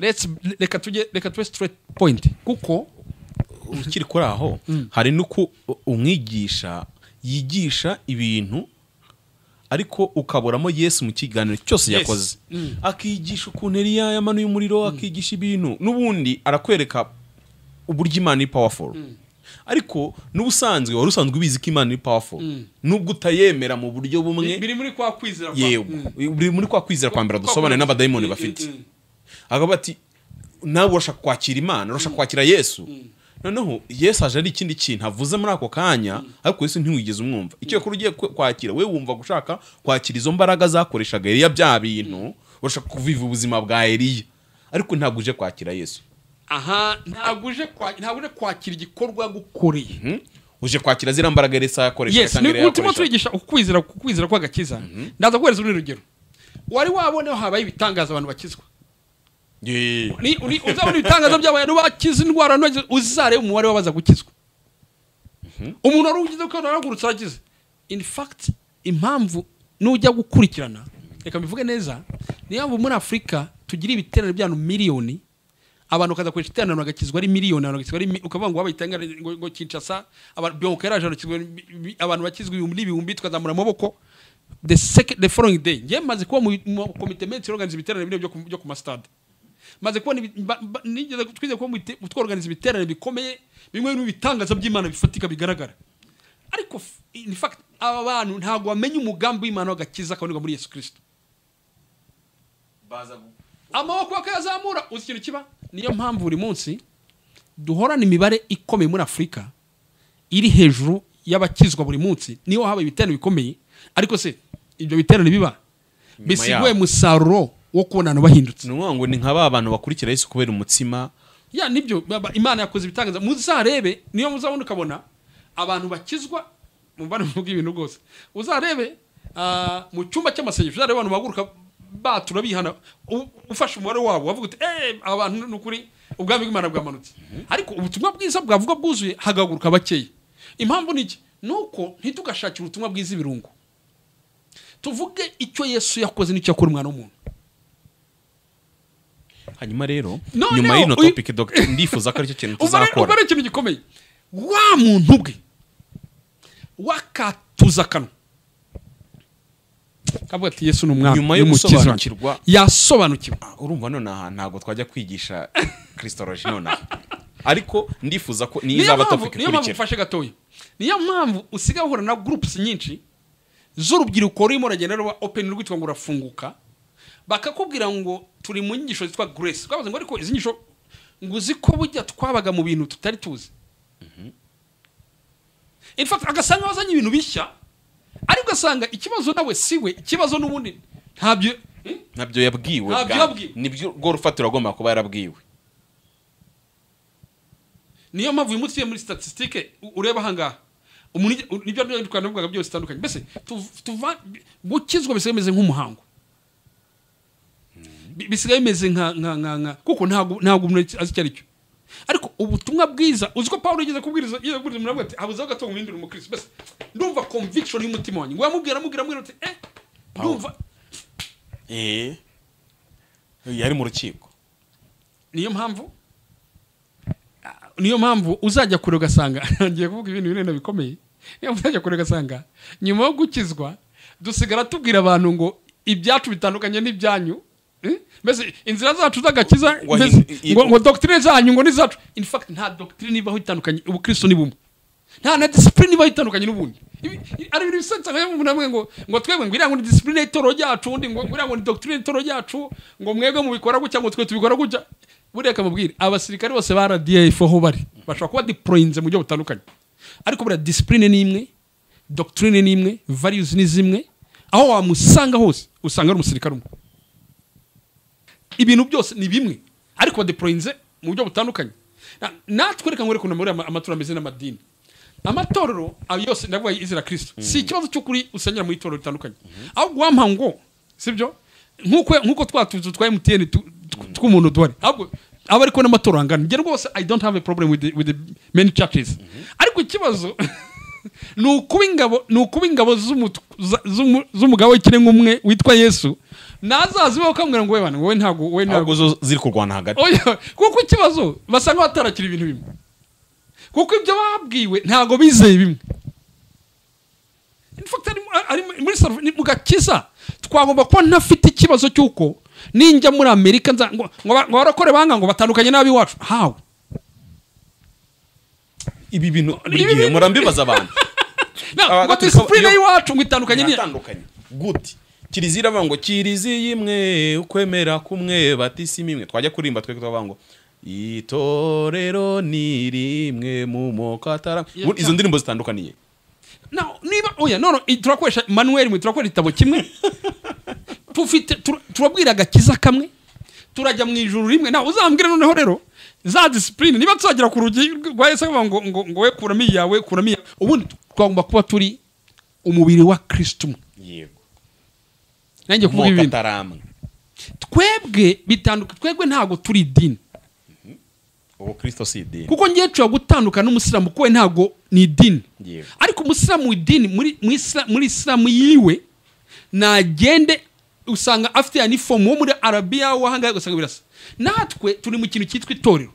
Let's- reka tujye reka tube straight point. Kuko ukiri kuri aho hari n'uko umwigisha yigisha ibintu ariko ukaburamo yesu mu kiganiro cyose yakoze. Mm. akigisha ukuntu Eliya yamanuye umuriro akigisha ibintu n'ubundi arakwereka uburyo imana iri powerful. Ariko n'ubusanzwe wari usanzwe ubizi ko imana iri powerful. Nubwo utayemera mu buryo bumwe biri muri kwa kwizera yego. Mm. buri muri kwa kwizera kwa mbere dusobanure n'abadayimoni bafite. akavuga ati nawe urashaka kwakira imana urashaka kwakira yesu. Noneho yesu aje ari ikindi kintu avuze muri ako kanya ariko yesu ntiwigeze umwumva. Icyo kuri ugiye kwakira we wumva gushaka kwakira izo mbaraga zakoreshaga eliya bya bintu urashaka kuviva ubuzima bwa eliya. Ariko ntabwo uje kwakira yesu. Aha ntabwo uje kwa- ntabwo uje kwakira igikorwa gukoreye Hmm? uje kwakira ziriya mbaraga elisa yakoreshaga yes cyangwa ni yakoreshaga twigisha ukwizera ukwizera kw'agakiza. Ndaza guhereza urundi rugero. Wari waboneho habaye ibitangaza abantu bakizwa? Uzabona ibitangaza by'abantu bakiza indwara none uzarebe umubare w'abaza gukizwa. Umuntu wari ugize ko yarahagurutse arakize in fact impamvu nujya gukurikirana reka mbivuge neza niyo mpamvu muri afurika tugira ibiterane by'abantu miliyoni abantu bakaza koresha iteraniro bagakizwa ari miliyoni abantu bagakizwa ari ukavuga ngo wabaye itangare ngo kinshasa abantu bi- bi- abantu bakizwa ibihumbi n'ibihumbi tukazamura amaboko. The second the following day njye maze kuba mu mu komite menshi organiza ibiterane byo byo ku masitade maze kubona nigeze twize kuba mu tworganiza ibiterane bikomeye bimwe n'ibitangaza by'imana bifatika bigaragara. Ariko in fact aba bantu ntabwo bamenya umugambi w'imana w'agakiza kaboneka muri yesu kirisito amaboko bakayazamura. Uzi ikintu kiba? Niyo mpamvu buri munsi duhorana imibare ikomeye muri afurika iri hejuru y'abakizwa buri munsi. Niyo haba ibiterane bikomeye ariko se ibyo biterane biba? Bisiguye umusaruro wo kubona abantu bahindutse. Ni ukuvuga ngo ni nka ba bantu bakurikira yesu kubera umutsima. Ya ni byo imana yakoze ibitangaza. Muzarebe niyo muzabona ukabona abantu bakizwa mubane muvuga ibintu rwose. Uzarebe ah, mu cyumba cy'amasengesho uzarebe abantu bahaguruka batura bihana u- ufashe umubare wabo wavuga uti eh aba bantu ni ukuri ubwami bw'imana bwamanutse. Ariko ubutumwa bwiza bwavuga bwuzuye hagahaguruka bakeya. Impamvu ni iki? Ni uko ntitugashakire ubutumwa bwiza ibirungo. Tuvuge icyo yesu yakoze n'icyo yakora umwana w'umuntu. Hanyuma rero nyuma y'ino topic dogita ndifuza ko ari cyo kintu tuzakora. rero ikintu gikomeye. Wa muntu bwe wakatuza akanwa. Kavuga ati yesu ni umwami. Nyuma yo n'umukiza wanjye." gusobanukirwa- yasobanukiwe urumva none aha ntabwo twajya kwigisha kristoloji nonaha. Ariko ndifuza ko niyo izaba topic niyo mpamvu ufashe gatoya. Niyo mpamvu usigaye uhura na groups nyinshi z'urubyiruko rurimo uragenda ruba open rwitwa ngo urafunguka bakakubwira ngo turi mu nyigisho zitwa grace. Twabaze ngo ariko izi nyigisho ngo uzi ko bujya twabaga mu bintu tutari tuzi. In fact agasanga wazanye ibintu bishya ariko ugasanga ikibazo nawe si we ikibazo n'ubundi ntabyo Hmm? ntabyo yabwiwe ni byo rwo rufatiro agomba kuba yarabwiwe. Niyo mpamvu uyu munsi muri statisitike ureba ahangaha ni byo twanavugaga byose bitandukanye. Mbese gukizwa bisigaye bimeze nk'umuhango. Bi- bisigaye bimeze nka nka nka nka kuko ntabwo ntabwo umuntu azi icyo ari cyo ariko ubutumwa bwiza uzi ko Pawulo yigeze kubwiriza yigeze kubwiriza umuntu ati habuzeho gato muhindure umukristo mbese ndumva conviction y'umutima wanjye. Ngo yamubwira amubwira amubwira ati eh ndumva. Eh yari mu rukiko. Niyo mpamvu niyo mpamvu uzajya kure ugasanga ngiye kuvuga ibintu binini bikomeye. Niyo mpamvu uzajya kure ugasanga nyuma yo gukizwa dusigara tubwira abantu ngo ibyacu bitandukanye n'ibyanyu? Mbese inzira zacu z'agakiza ngo doctrine zanyu ngo n'izacu in fact nta doctrine ibaho itandukanye ubukristo ni bumwe. Nta na discipline ibaho itandukanye n'ubundi. Ari ibintu bisa nsanga umuntu amwe ngo ngo twebwe ngo iriya ngo ni discipline y'itoro ryacu undi ngo iriya ngo ni doctrine y'itoro ryacu ngo mwebwe mubikora gutya ngo twe tubikora gutya. Buriya kamubwire abasirikare bose ba RDF aho bari bashobora kuba deployinze mu buryo butandukanye. Ariko buriya discipline ni imwe doctrine ni imwe values ni zimwe. Aho wamusanga hose usanga ari umusirikare umwe. Ibintu byose ni bimwe. Ariko badeployinze mu buryo butandukanye. Na- natwe reka nkwereke ukuntu muri ama- amatorero ameze n'amadini. Amatorero ayo yose ndavuga izira kirisito si ikibazo cy'ukuri usengera mu itorero ritandukanye. Ahubwo wampa ngo sibyo nk'uko twa tuzu twa emutiyeni tw'umuntu duhari. Ahubwo aba ariko n'amatorero angana. Njye rwose i don't have a problem with the, with the many churches. Ariko ikibazo ni ukuba ingabo ni ukuba ingabo z'umugabo w'ikirenga umwe witwa yesu nazazibaho ukamubwira ngo we bana wowe ntabwo wowe ntabwo zo ziri kurwana hagati. Kuko ikibazo basa nkaho batarakira ibintu bimwe. Kuko ibyo babwiwe ntabwo bizeye bimwe. Mu gakiza. Twagomba kuba ntafite ikibazo cy'uko ninjya muri amerika ngo ngo ba- ngo barakore banga ngo batandukanye n'ab'iwacu hawe ibi bintu buri gihe murambibaza abantu iyo- y'iwacu ngo itandukanye biratandukanye gute kiliziya iravuga ngo kiliziya imwe ukwemera kumwe batisima imwe. Twajya kuririmba twe tukavuga ngo itorero ni rimwe mu moko atara izo ndirimbo zitandukaniye. Niba oya none turakoresha manuel mwe turakoresha igitabo kimwe. Tufite tur- turabwira agakiza kamwe turajya mu ijuru rimwe. Nawe uzambwire noneho rero za disipurine niba tuzagera ku rugi rwa akavuga ngo ngo ngo we kuramo iyawe kuramo iyawe ubundi twagomba kuba turi umubiri wa yego nanjye kuvuga ibintu. Twebwe bitandukanye twebwe ntabwo turi idini. Ubu kristo si idini. Kuko ngiye nshobora gutandukana n'umusilamu kuko we ntabwo ni idini. Ariko umusilamu w'idini muri isilamu yiwe nagende usanga afite ya nifomu wo muri arabiya wahangaye ugasanga birasa. Natwe turi mu kintu cyitwa itorero.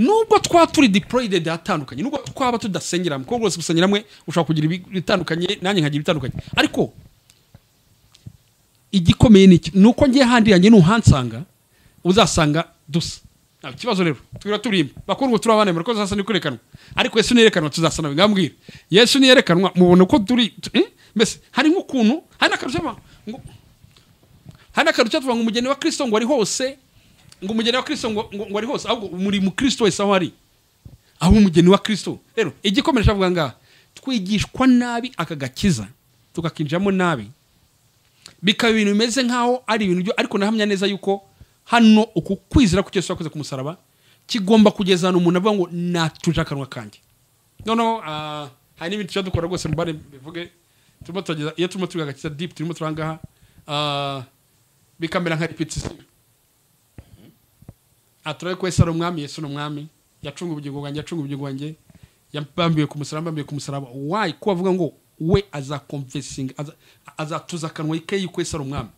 Nubwo twaba turi deployed ahatandukanye nubwo twaba tudasengera hamwe kuko rwose gusengera hamwe ushobora kugira ibi- ibitandukanye nanjye nkagira ibitandukanye ariko igikomeye ni ni uko ngiye handi yanjye nuhansanga uzasanga dusa. Nta kibazo rero twira turimba bakuru turi abana murakoze hasa n'ikwerekanwa ariko yesu niyerekanwa tuzasa nawe ngambwira yesu niyerekanwa mubona uko turi tu- eh? mbese hari nk'ukuntu hari n'akarusho ba- ngo hari n'akarusho tuvuga ngo umugeni wa kristo ngo ari hose ngo umugeni wa kristo ngo, ngo, ari hose ahubwo muri mu kristo wese aho ari. Aho umugeni wa kristo. Rero igikomeje avuga ngaha twigishwa nabi aka gakiza tukakinjiramo nabi. Bikaba ibintu bimeze nk'aho ari ibintu byo ariko nahamya neza yuko hano uku kwizera ku Yesu yakoze ku musaraba kigomba kugeza ahantu umuntu avuga ngo natuje akanwa kanjye. Noneho ah, hari n'ibintu tujya dukora rwose mbare bivuge turimo turageza iyo turimo turiga agakiza deep turimo turangaha ah, bikamera nka repetition aturabe ko Yesu ari umwami Yesu ni umwami yacunga ubugingo bwanjye yacunga ubugingo bwanjye yambambiwe ku musaraba mbambiwe ku musaraba. Why? Ko bavuga ngo we azakonfesinga aza- azatuza akanwa ke yuko Yesu ari umwami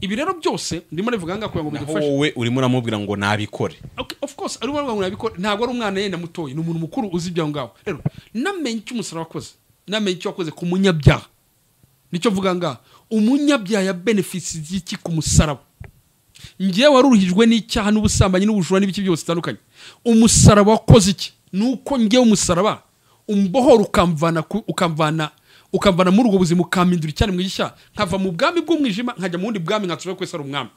ibi rero byose ndimo nivuga ngaha kugira ngo naho bidufashe. wowe urimo uramubwira ngo nabikore. Of course ari ngombwa ngo nabikore. Ntabwo ari umwana yenda mutoya ni umuntu mukuru uzi ibyaho ngaho rero namenye icyo umusaraba wakoze namenye icyo wakoze ku munyabyaha. Nicyo mvuga ngaha umunyabyaha ya benefisi y'iki ku musaraba? Ngewe waruruhijwe n'icyaha n'ubusambanyi n'ubujura n'ibiki byose bitandukanye umusaraba wakoze iki? Ni uko ngewe umusaraba umbohora ukamvana ukamvana ukamvana muri ubwo buzima ukampindura icyane mu gishya nkava mu bwami bw'umwijima nkajya mu bundi bwami nkatura ko ari umwami.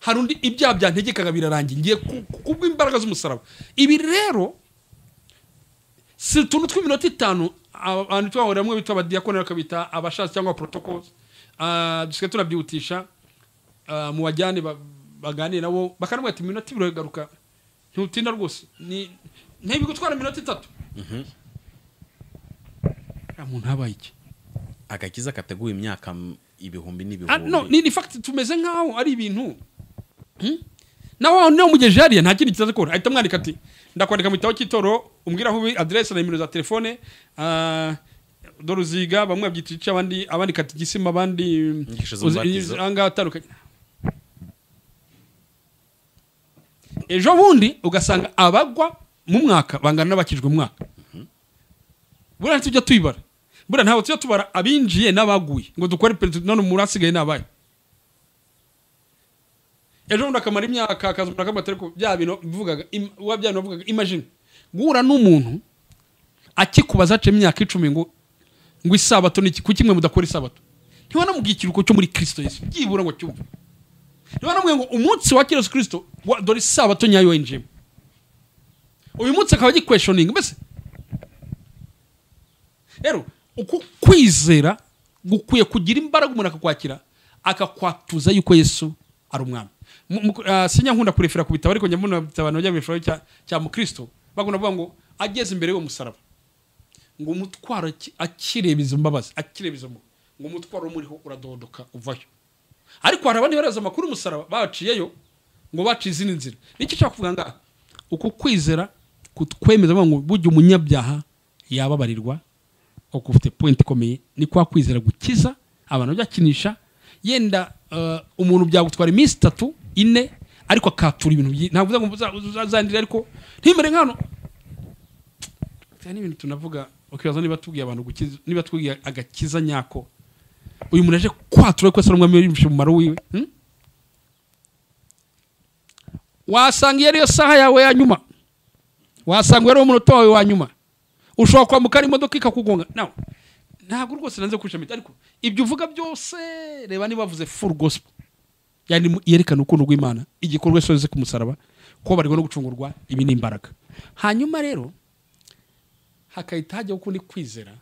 Hari undi ibyaha byantegekaga birarangiye ngiye ku- ku- kubw'imbaraga z'umusaraba. Ibi rero si utuntu tw'iminota itanu abantu twahurira bamwe bita abadiyakoni bakabita abashatsi cyangwa protocols Ah, dusigaye tunabyihutisha ah, mu bajyane ba- baganire nabo bakanabwira ati iminota ibiri garuka ntutinda rwose. Ni ntibigutwara iminota itatu. Uriya muntu habaye iki? Agakiza kateguye imyaka ibihumbi Ah, n'ibihumbi no ni fact tumeze nkaho ari ibintu. Na wa niyo mugeje hariya nta kindi kizaza kora. Ahita amwandika ati ndakwandika mu gitabo cy'itoro umbwira aho aderesi na nimero za telefone. Ah, dore uziga bamwe babyita igice abandi abandi abandi Inyigisho z'umubatizo. ahangaha atandukanye ejo bundi ugasanga abagwa mu mwaka bangana n'abakijwe mu mwaka buriya ntitujya tuyibara buriya ntabwo tujya tubara abinjiye n'abaguye ngo dukore perezida none umuntu asigaye ni abahe ejo bundi akamara imyaka akaza umuntu akamata ariko bya bintu bivugaga wa bya bintu bavugaga imagine. Guhura n'umuntu akikubaza aciye imyaka icumi ngo ngo isabato ni iki? Kuki mwe mudakora isabato? Ntiwanamubwiye ikiruhuko cyo muri kirisito yesu? Byibura ngo cyumve ntiwanamubwiye ngo umunsi wa yesu kirisito dore isabato nyayo winjiyemo uyu munsi akaba agikweshoninga mbese? Rero uku kwizera gukwiye kugira imbaraga umuntu akakwakira akakwatuza yuko yesu ari umwami. Mu- mu- ah, sinya nkunda kurefera ku bitabo ariko njya mbona abantu bajya bifuraho cya, cya mukristo. Bagunda bavuga ngo ageze imbere y'uwo musaraba. Ngo umutwaro aki- akireba izo mbabazi akireba izo mbabazi ngo umutwaro umuriho uradodoka uvayo. Ariko hari abandi baraza amakuru y'umusaraba baciyeyo ngo baciye izindi nzira. Nicyo nshaka kuvuga ngaha uku kwizera bavuga ngo burya umunyabyaha yababarirwa uko ufite point ikomeye ni kwa kwizera gukiza abantu byakinisha yenda uh, umuntu byagutwara iminsi itatu ine ariko akatura ibintu ntabwo uzazandira ariko ntimere nkano. Ni ibintu tunavuga ukibaza niba tubwiye abantu gukiza niba tubwiye agakiza nyako uyu muntu aje kwatura ko ari umwami umumaro wiwe hmm? wasanga iyo ariyo saha yawe ya nyuma. Wasanga iyo ari wo munota wawe wa nyuma. Ushobora kwambuka imodoka ikakugonga. Nawe ntabwo rwose nanze kwishamita ariko ibyo uvuga byose reba niba bavuze full gospel. Yani yerekana urukundo rw'imana igikorwa cyose ku musaraba kubabarirwa no gucungurwa ibi ni imbaraga. Hanyuma rero hakahita hajyaho ukundi kwizera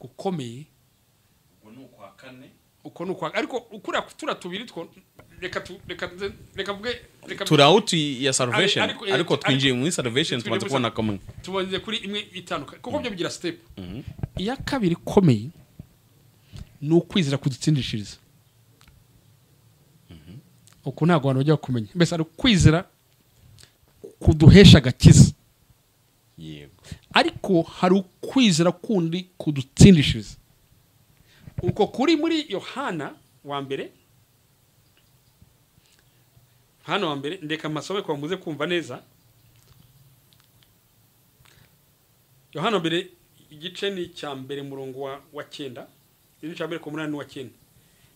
gukomeye uko ni ukwa ariko ukuriya turiya tubiri two reka tu- reka reka mvuge reka turi out ya salvation. Ariko- ariko twinjiye muri salvation twinjiye tumaze kubona kamwe. tubonye kuri imwe itandukanye kuko byo bigira step. Iya kabiri ikomeye ni ukwizera kudutsindishiriza. Uku ntabwo abantu bajya bakumenya mbese ari ukwizera kuduhesha agakiza. Yego. Ariko hari ukwizera kundi kudutsindishiriza. Uko kuri muri yohana wa mbere hano wa mbere ndeka amasobe kwa muze kumva neza. Yohana mbere igice ni icya mbere murongo wa, cyenda igice cya mbere ku munani wa cyenda.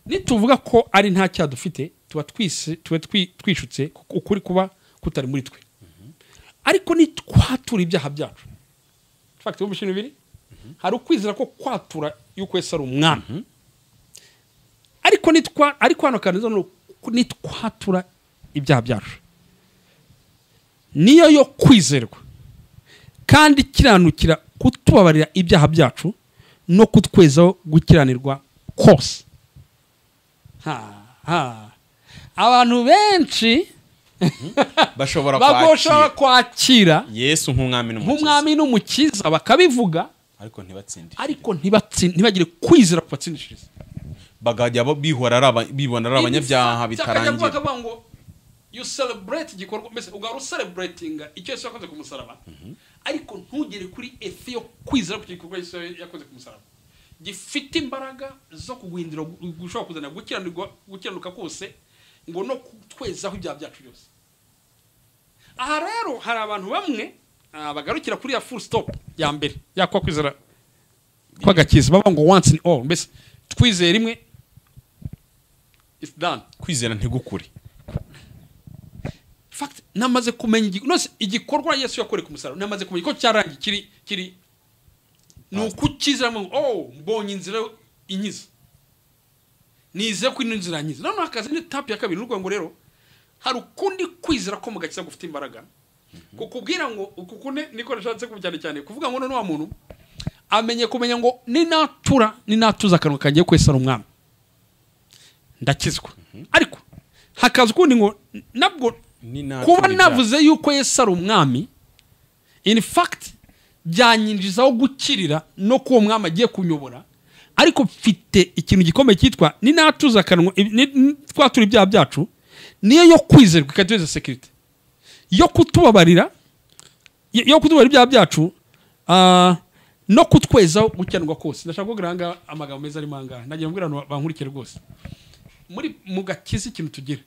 Nituvuga ko ari nta cyaha dufite tuba twishutse ukuri kuba kutari muri twe. Ariko nitwatura ibyaha byacu. Wumva ibintu bibiri hari ukwizera ko kwatura yuko yesu ari umwami. Ariko nitwa ariko hano kandi zo nitwatura ibyaha byacu. Niyo yo kwizerwa kandi ikiranukira kutubabarira ibyaha byacu no kutwezaho gukiranirwa kose. Ha ha. Abantu benshi bashobora bagoshobora kwakira. yesu nk'umwami n'umukiza bakabivuga ariko ntibatsinde ariko ntibagire kwizera kubatsindishiriza bagajya bihora bibona ari abanyabyaha bitarangira ngo you celebrate igikorwa mbese ugahora ucelebratinga icyo yesu yakoze ku musaraba ariko ntugere kuri efe yo kwizera ku gikorwa yesu yakoze ku musaraba gifite imbaraga zo kuguhindura gu- gushobora kuzana gukiranuka kose ngo no kutwezaho ibyaha byacu byose aha rero hari abantu bamwe ah, bagarukira kuri ya full stop ya mbere ya kwa kwizera. Kw'agakiza bavuga ngo once in all mbese twizeye rimwe it's done. Kwizera ntigukure. Fact namaze kumenya nose igikorwa yesu yakoreye ku musaraba namaze kumenya ko cyarangiye kiri kiri ni ukukizamo ngo oh mbonye inzira inyiza nizeye ko ino nzira yanyiza noneho hakaza indi tapu ya kabiri n'urwo ngo rero hari ukundi kwizera ko mu gakiza gufite imbaraga. Kukubwira ngo ukukunde niko nashatse cyane cyane. Kuvuga ngo none wa muntu amenye kumenya ngo ninatura ninatuza akanwa kangiye kwesa ari umwami. Ndakizwa. Ariko hakaza ukundi ngo nabwo Ni kuba navuze yuko yesu ari umwami in fact byanyinjizaho gukirira no ko uwo mwami agiye kunyobora ariko mfite ikintu gikomeye cyitwa ni natuza akanwa ni- ni- twatura ibyaha byacu niyo yo kwizerwa ikaduheza sekirite yo kutubabarira yo kutubabarira ibyaha byacu ah, no kutwezaho gukiranirwa kose. Ndashaka aha ngaha amagambo meza arimo aha ngaha nagira mbwira abantu bankurikire rwose. Muri mu gakiza ikintu tugira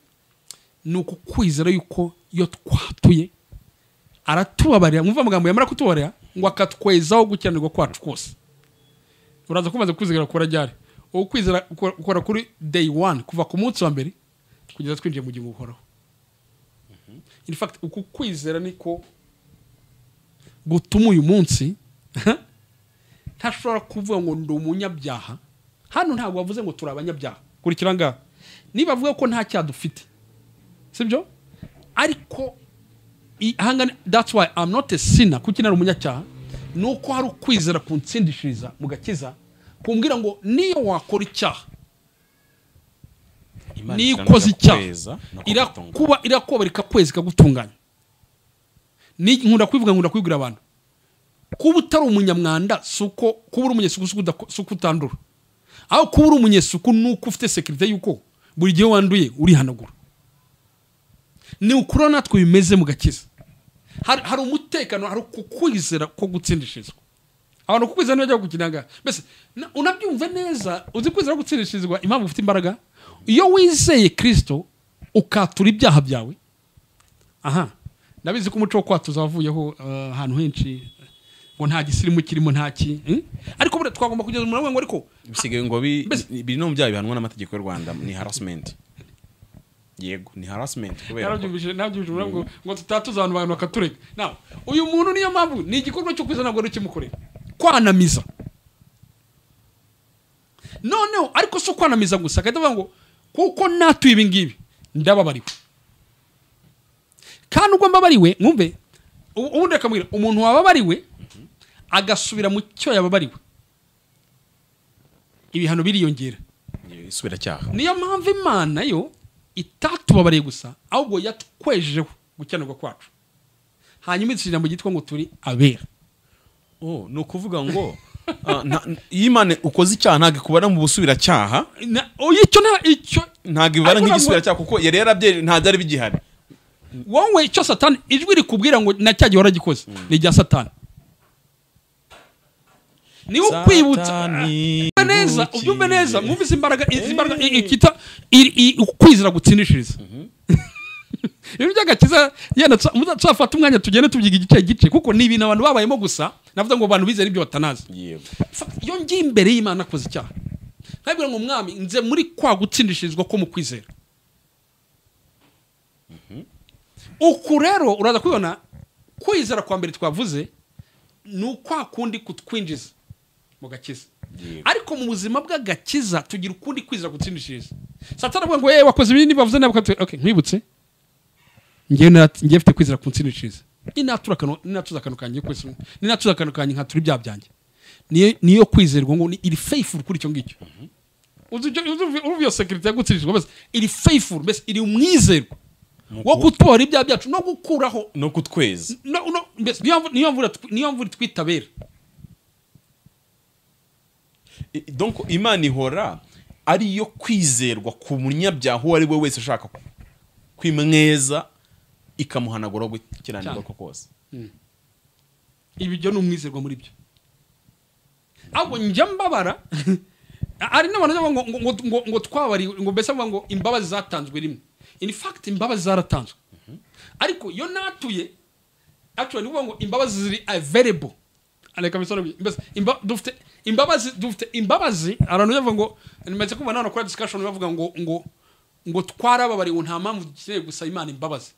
ni ukukwizera yuko iyo twatuye aratubabarira. Mwumva amagambo yamara kutubabarira ngo akatwezaho gukiranirwa kwacu kose. Uraza kumaze kwizera kora ryari? Uwo kwizera ukora kuri day one kuva ku munsi wa mbere kugeza twinjiye mu gihe uhoraho in fact uku kwizera niko gutuma uyu munsi ntashobora kuvuga ngo ndi umunyabyaha. Hano ntabwo bavuze ngo turi abanyabyaha. Kurikira ngaha niba bavuga ko nta cyaha dufite sibyo? Ariko i- ahangane that's why I'm not a sinner. Kuko nari umunyacyaha? Ni uko hari ukwizera kunsindishiriza mu gakiza kumbwira ngo niyo wakora icyaha. Ukoze icyaha. irakuba irakubara ikakweza ikagutunganya. Ni- nkunda kubivuga nkunda kubibwira abantu. Kuba utari umunyamwanda si uko kuba uri umunyesuku si uko utandura aho kuba uri umunyesuku ni uko ufite sekirite y'uko buri gihe wanduye urihanagura. Ni ukuri natwe bimeze mu gakiza. Hari, umutekano hari kukwizera ko gutsindishirizwa. Abantu kukwizera ntibajya kukinanga mbese na- unabyumve neza uzi kwizera gutsindishirizwa impamvu ufite imbaraga? Iyo wizeye kirisito ukatura ibyaha byawe. Aha. Ndabizi ko umuco wo kwatuza wavuyeho eh, ahantu henshi ngo nta gisirimu kirimo nta ki hmm? ariko buriya twagomba kugeza umuntu ngo ariko bisigaye ngo biri no mu byaha bihanwa n'amategeko y'u rwanda ni harassment. Yego ni harassment kubera ko ngo ngo tutatuza abantu abantu bakatureka. Nawe uyu muntu niyo mpamvu ni igikorwa cyo kwiza ntabwo ari kimukorera kwanamiza. Noneho ariko si ukwanamiza gusa. Agahita avuga ngo kuko natuye ibi ngibi ndababariwe. Kandi ubwo mbabariwe mwumve ubu- ubundi reka mbwira umuntu wababariwe agasubira mu cyo yababariwe. Ibihano biriyongera. Niyo mpamvu imana yo itatubabariye gusa ahubwo yatwejejeho gukiranirwa kwacu. Hanyuma ijambo ryitwa ngo turi abera. Oh ni ukuvuga ngo imana ukoze icyaha ntabwo ikubara mu busubiracyaha. Ntabwo ibara nk'igisubiracyaha kuko yari yarabye nta byari bigihari. Wowe icyo satani ijwi rikubwira ngo na cya gihe waragikoze ni irya satani. Niwe ukwibutsa neza ubyumve neza mwumvise imbaraga izi mbaraga i- ikita iri- i- ukwizera gutsindishiriza. Ibintu by'agakiza yenda tuzafata umwanya tugende tubyiga igice gice kuko ni ibintu abantu babayemo gusa navuga ngo abantu bizera ibyo batanazi. Iyo ngiye imbere y'imana nakoze icyaha. Nkabwira ngo mwami nze muri kwa gutsindishirizwa ko mu kwizera uku rero uraza kubibona kwizera kwa mbere twavuze ni ukwa kundi kutwinjiza mu gakiza. Ariko mu buzima bw'agakiza tugira ukundi kwizera gutsindishiriza. Satani avuga ngo yewe wakoze ibi nibavuze nawe nkwibutse. Ngewe mfite kwizera ninatura akanu- ninatuza akantu kanjye kwese. Ninatuza akantu kanjye nkatura ibyaha byanjye. Niyo niyo kwizerwa ngo ni iri faithful kuri icyo ngicyo. Uzi icyo- uzi iyo sekirite yagutsindishijwe mbese iri faithful mbese iri umwizerwa wo gutora ibyaha byacu no gukuraho. No kutweza. No, no, mbese niyo mvura niyo mvura twitabera. Donc imana ihora ari iyo kwizerwa ku munyabyaha uwo ari we wese ushaka ku- kwimweza ikamuhanagura gukiranirwa Cyane. ko kose. Ibi byo ni umwizerwa muri byo. Ahubwo njya mbabara hari n'abantu ngo, ngo, ngo, ngo, ngo twabariwe ngo mbese bavuga ngo imbabazi zatanzwe rimwe. In fact imbabazi zaratanzwe. Ariko iyo natuye actually ni ukuvuga ngo imbabazi ziri available. Reka bisobanure mbese dufite imbabazi dufite imbabazi abantu bavuga ngo nimaze kumva none kuri discussion bavuga ngo ngo ngo twarababariwe nta mpamvu dukeneye gusaba imana imbabazi.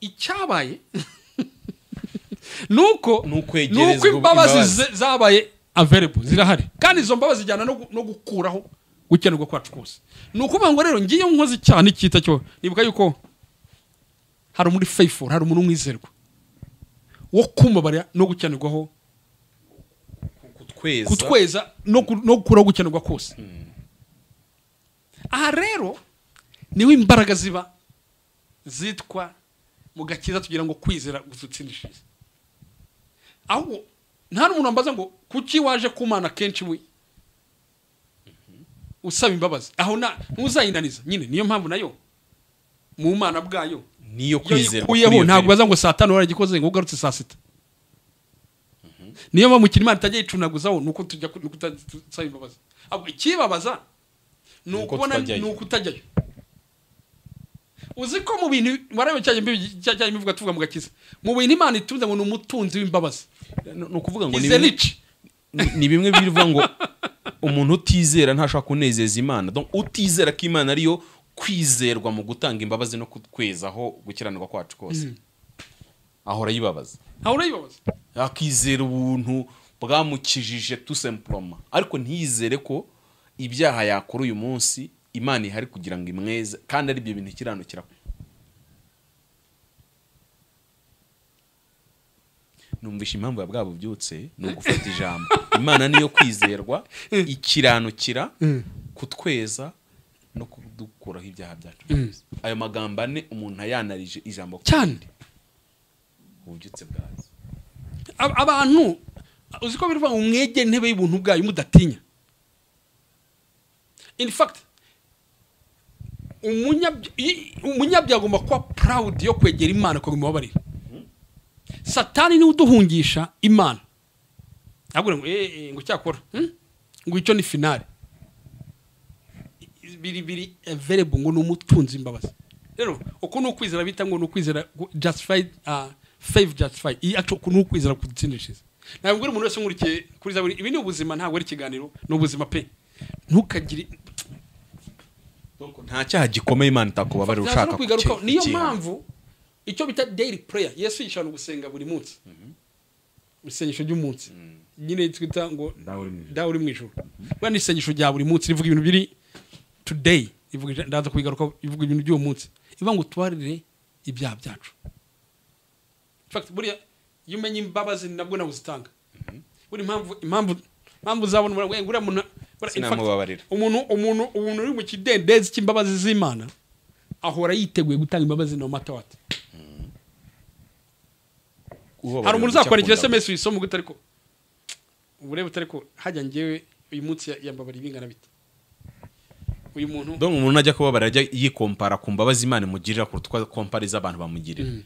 Icyabaye nuko Ni nuko imbabazi. zabaye available zirahari. Kandi izo mbabazi zijyana no gu- no gukuraho gukenerwa kwacu kose ni ukuvuga ngo rero ngiye nkoze icyaha n'icyita cyo nibuka yuko hari muri faithful hari umuntu umwizerwa wo kumabarira no gukenerwaho kutweza no ku- no gukuraho gukenerwa kose aha rero ni ho imbaraga ziba zitwa mu gakiza tugira ngo kwizera gusutsindishiriza ahubwo nta n'umuntu wambaza ngo kuki waje kumana kenshi we? Usaba imbabazi. Aho na ntuzayinaniza nyine niyo mpamvu na yo mu mana bwayo niyo iyo kwizerwa ikuyeho kuri iyo ntabwo baza ngo saa tanu waragikoze ngo ugarutse saa sita. Niyo mpamvu imana itajya yicunaguzaho ni uko tujya ku- ni uko tutasaba imbabazi. Ahubwo ikibabaza ni ukubona ni uko utajyayo. Uzi ko mu bintu warebe cyane cyane imivuga tuvuga mu gakiza? Mu bintu imana itunze ngo ni umutunzi w'imbabazi. Ni ukuvuga ngo ni bimwe- bivuga ngo umuntu utizera ntashobora kunezeza imana. Utizera ko imana ariyo kwizerwa mu gutanga imbabazi no kutwezaho gukiranirwa kwacu kose. Ahora yibabaza. Ntawe urayibabaza akizera ubuntu bwamukijije simplement ariko ntiyizere ko ibyaha yakora uyu munsi imana ihari kugira ngo imweze kandi ari byo bintu ikiranukira numvisha impamvu ya bwa bubyutse ni ugufata ijambo. Imana niyo kwizerwa ikiranukira kutweza no kudukuraho ibyaha byacu byose. Ayo magambo ane umuntu ayanarije ijambo cyane. ububyutse bwazo. Ab- abantu uzi ko bivuga ngo mwege ntebe y'ubuntu bwayo mudatinya in fact umunyabyaha agomba kuba proud yo kwegera imana imubabarire satani ni we uduhungisha imana. Ntabwo ngo eh, eh, cyakora hmm? ngo icyo ni finale biri biri available ngo ni umutunzi imbabazi rero uku ni ukwizera bita ngo ni ukwizera uh, faith justified. Iyi actually uku ni ukwizera kudutsindishiriza ntabwo buri muntu wese nkurikiye kuri zaburi ibi ni ubuzima ntabwo ari ikiganiro ni ubuzima pe. Ntukagire nta cyaha gikomeye imana itakubabarira ushaka no kwigarukaho kuki- niyo mpamvu icyo bita daily prayer. Yesu yishana gusenga buri munsi isengesho ry'umunsi nyine twita ngo Dawe uri mu mu ijuru buriya ni isengesho rya buri munsi rivuga ibintu biri today. Ndaza kubigarukaho rivuga ibintu by'uwo munsi ivuga ngo tubarire ibyaha byacu. Buriya iyo umenya imbabazi nabwo nawe uzitanga buri impamvu impamvu impamvu uzabona uriya muntu Sinamubabarira. umuntu umuntu umuntu uri mu kidendezi cy'imbabazi z'imana ahora yiteguye gutanga imbabazi no matter what. Ubabarira hari umuntu uzakwandikira sms uyisoma gute ariko? Uburebe utari ko hajya ngewe uyu munsi ya- yambabariye bingana bite? Uyu muntu donc umuntu najya kubabarira ajya yikompara ku mbabazi imana imugirira kuruta uko kompara iz'abantu bamugirira. Mm.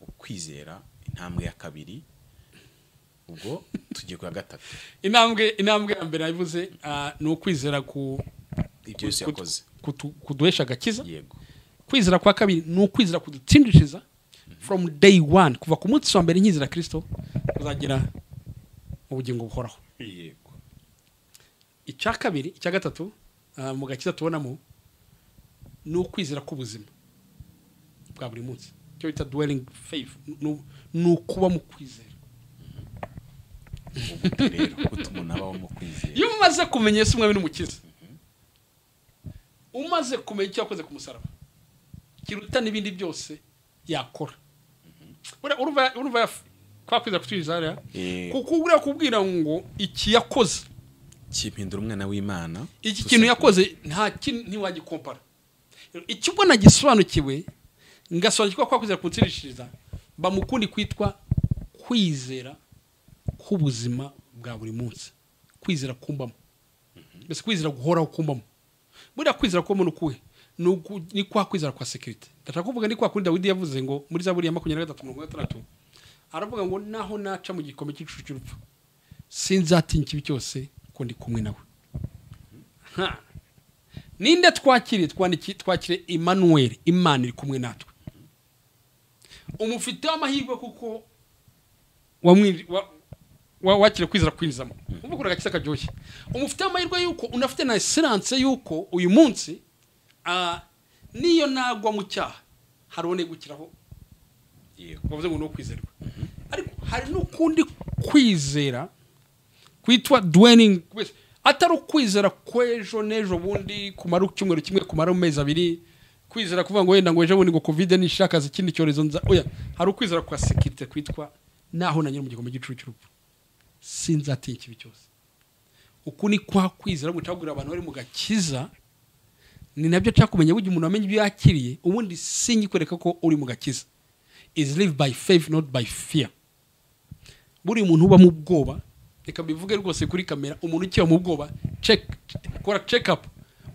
Ukwizera intambwe ya kabiri ubwo tugiye ku ya gatatu. Intambwe intambwe ya mbere nabivuze ah, ni ukwizera ku ibyo ku- yakoze. kuduhesha agakiza. Yego. Kwizera kwa kabiri ni ukwizera kudutsindishiriza from day one. Kuva ku munsi wa mbere nkizera kirisito kuzagera ubugingo buhoraho. Yego. Icya kabiri icya gatatu ah, mu gakiza tubonamo ni ukwizera k'ubuzima bwa buri munsi. Icyo bita dwelling faith. Ni- ukuba mu kwizera. Rero mu iyo umaze kumenya Yesu umwami n'umukiza umaze kumenya icyo yakoze ku musaraba kiruta n'ibindi byose yakora. Urumva kwa kwizera kutwiriza hariya Eh. kuko buriya kubwira ngo iki yakoze. Kimpindura umwana w'imana iki kintu yakoze nta kintu ntiwagikompara icyo ubwo nagisobanukiwe ngasobanukirwa kwa kwizera kunsirishiriza bamukundi kwitwa kwizera k'ubuzima bwa buri munsi. Kwizera kumbamo. Mbese kwizera guhoraho kumbamo. Buriya kwizera kumbamo ni ukuhe? Ni kwa kwizera kwa sekirite ndashaka kuvuga ni kwa kuri dawidi yavuze ngo muri zaburi ya makumyabiri na gatatu mirongo itandatu aravuga ngo naho naca mu gikombe cy'igicucu cy'urupfu sinzatinya ikibi cyose ko ndi kumwe nawe. Ha. ninde twandiki- twakire Emmanuel imana iri kumwe natwe. Umufiteho amahirwe kuko wamwiri- wa- wa- wakire kwizera kwinjizamo. Umva kuri agakiza karyoshye. Umufiteho amahirwe yuko unafite na esperance yuko uyu munsi niyo nagwa mu cyaha hari uwo negukiraho. Yego. Bavuze ngo ni ukwizerwa. Ariko hari n'ukundi kwizera kwitwa dwelling. Place. atari ukwizera kw'ejo n'ejo bundi kumara icyumweru kimwe kumara amezi abiri kwizera kuvuga ngo wenda ngo ejo bundi ngo covid nishira akazi ikindi cyorezo nza oya hari ukwizera kwa sekirite kwitwa naho nanyura mu gikombe cy'igicucu cy'urupfu sinzatinya ikibi cyose. Uku ni kwa kwizera ngo ncagurira abantu bari mu gakiza ni na byo nshaka kumenya burya umuntu wamenye ibyo yakiriye ubundi singi kwereka ko uri mu gakiza. Is live by faith not by fear. Buriya umuntu uba mu bwoba reka bivuge rwose kuri kamera umuntu ukiba mu bwoba kora up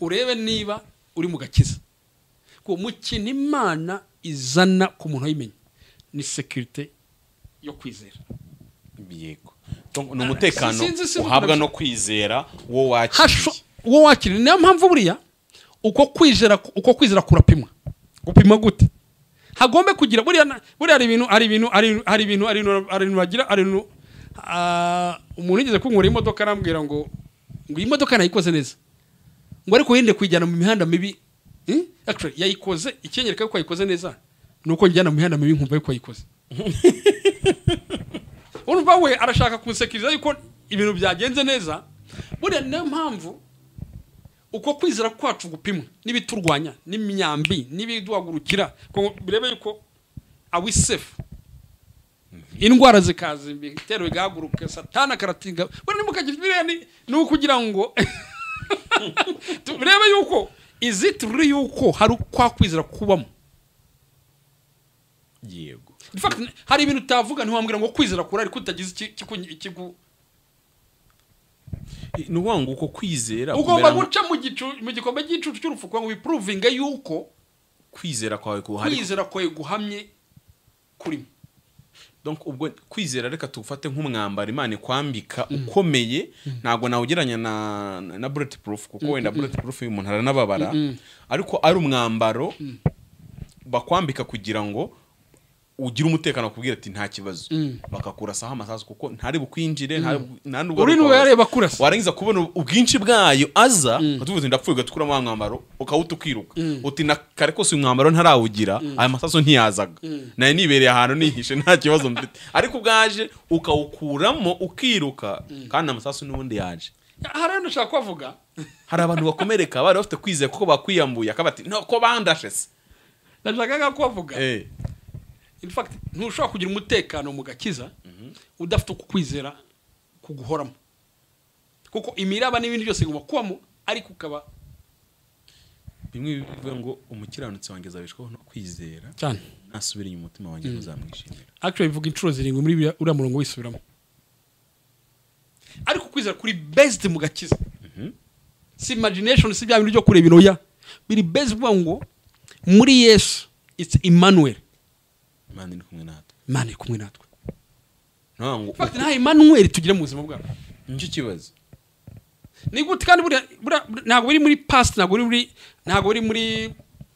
urebe niba uri mu gakiza. Ko mu kintu imana izana ku muntu wayimenye. Ni sekirite yo kwizera. Yego. Ni umutekano uhabwa no kwizera uwo hasho wakiriye uwo wakiriye. Niyo mpamvu buriya uko kwizera uko kwizera kurapimwa. Gupima gute? Hagombe kugira buriya buriya hari ibintu hari ibintu hari hari ibintu hari ibintu bagira hari ibintu ah, umuntu yigeze kunkura imodoka arambwira ngo ngo iyi modoka nayikoze neza. Ngo ariko yende kuyijyana mu mihanda mibi yayikoze. Icyenyereka yuko yayikoze neza ni uko njyana mu mihanda mibi nkumva yuko yayikoze urumva we arashaka kunsekiriza yuko ibintu byagenze neza. Buriya niyo mpamvu uko kwizera kwacu gupimwa n'ibiturwanya n'imyambi n'ibiduhagurukira ngo birebe yuko awi sefu indwara zikaza ibitero bigahaguruka satana akaratinga. Buriya nimukagira biriya ni ni ukugira ngo turebe yuko izi turi yuko hari kwa kwizera kubamo? Yego. Hari ibintu utavuga ntiwambwira ngo kwizera kurari kutagize iki- ikiku- ikigu. Ni ukuvuga ngo uko kwizera ugomba guca mu gikombe cy'igicucu cy'urupfu kugira ngo wipuruvinge yuko kwizera kwawe guhamye kurimo ubwo kwizera reka tufate nk'umwambaro imana ikwambika ukomeye. Ntabwo nawugeranya na na bullet proof kuko wenda bullet proof uyu muntu aranababara. Ariko ari umwambaro bakwambika kugira ngo ugire umutekano kubwira ati nta kibazo. Bakakurasaho amasasu kuko ntari bukwinjire nubwo uri ukwawe. yareba kurasa warangiza kubona ubwinshi bwayo aza ukatuvuze ndapfuye ugatukura wa mwambaro ukawuta ukiruka. Uti na kare kose uyu mwambaro ntarawugira aya masaso ntiyazaga. Nayo nibereye ahantu nihishe nta kibazo mfite. Ariko ubwaje ukawukuramo ukiruka kandi amasaso n'ubundi yaje. Hari hano ushaka kubavuga hari abantu bakomereka bari bafite kwizera kuko bakwiyambuye akaba ati no ko bandashe se. Ndashaka kubavuga In fact ntushobora kugira umutekano mu gakiza udafite uku kwizera kuguhoramo kuko imiraba n'ibindi byose bigomba kubamo ariko ukaba bimwe bivuga ngo umukiranutsi wanjye azabishwaho no kwizera cyane. nasubira inyuma umutima wanjye ntuzamwishimira actually bivuga inshuro zirindwi muri uriya murongo wisubiramo. Ariko kwizera kuri based mu gakiza. Si imagination si bya bintu byo kureba inoya biri based kuvuga ngo muri yesu it's emmanuel. Imana iri kumwe natwe. Imana iri kumwe natwe. Ntabwo ngo In fact, nta emmanuel tugira mu buzima bwacu. Nicyo kibazo? Ni gute kandi ntabwo biri muri past ntabwo biri muri ntabwo biri muri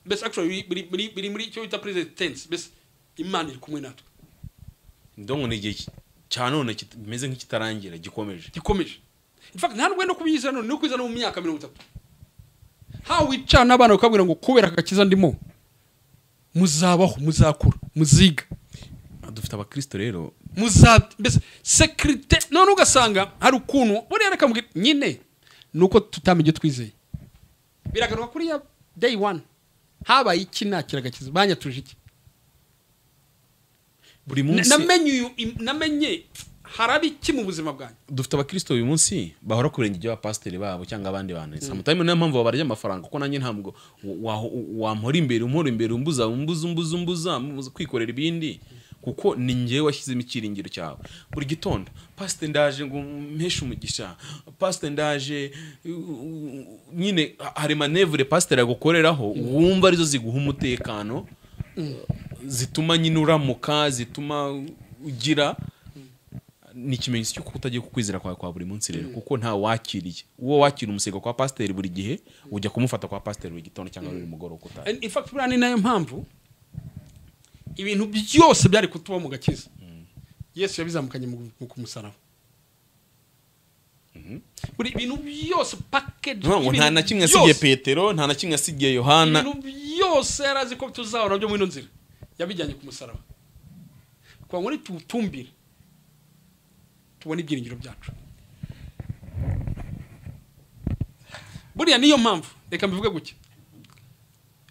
mbese actually biri muri icyo bita present tense. Mbese imana iri kumwe natwe. Ndabona ni igihe cya none kimeze nk'ikitarangira gikomeje. Gikomeje. Nta no kubyizera none no mu myaka mirongo itatu. Hawe wicara n'abana bakabwira ngo kubera aka gakiza ndimo? Muzabaho muzakura muziga. Dufite abakristo rero. Muza mbese sekirite none ugasanga hari ukuntu buriya reka mbwira nyine ni uko tutamenya ibyo twizeye. Biragaruka kuri ya day one habaye iki nakira agakiza banyaturije iki? Buri munsi namenye harari iki mu buzima bwanjye dufite abakristo uyu munsi bahora ku birenge by'abapasiteri babo cyangwa abandi bantu. Samutayime niyo mpamvu babarya amafaranga kuko nanjye ntabwo wa- wa- wampora imbere umpora imbere umbuza umbuza umbuza umbuza kwikorera ibindi. Kuko ni njyewe washyizemo icyiringiro cyawe. Buri gitondo pasite ndaje ngo mpeshe umugisha. Pasite ndaje nyine hari manevure pasiteri agukoreraho wumva ari zo ziguha umutekano zituma nyine uramuka zituma ugira ni ikimenyetso cy'uko utagiye kukwizera kwawe kwa buri munsi rero kuko nta wakiriye uwo wakira umusego kwa pasiteri buri gihe ujya kumufata kwa pasiteri buri gitondo cyangwa buri mugoroba uko utaha And in fact buriya ni na yo mpamvu ibintu byose byari kutuba mu gakiza. Yesu yabizamukanye mu mu- ku musaraba buri ibintu byose ngo nta na kimwe asigiye petero nta na kimwe asigiye yohana. Ibintu byose yari azi ko tuzahora byo muri ino nzira. Yabijyanye ku musaraba kugira ngo nituwutumbire tubone ibyiringiro byacu. Buriya niyo mpamvu reka mbivuge gutya.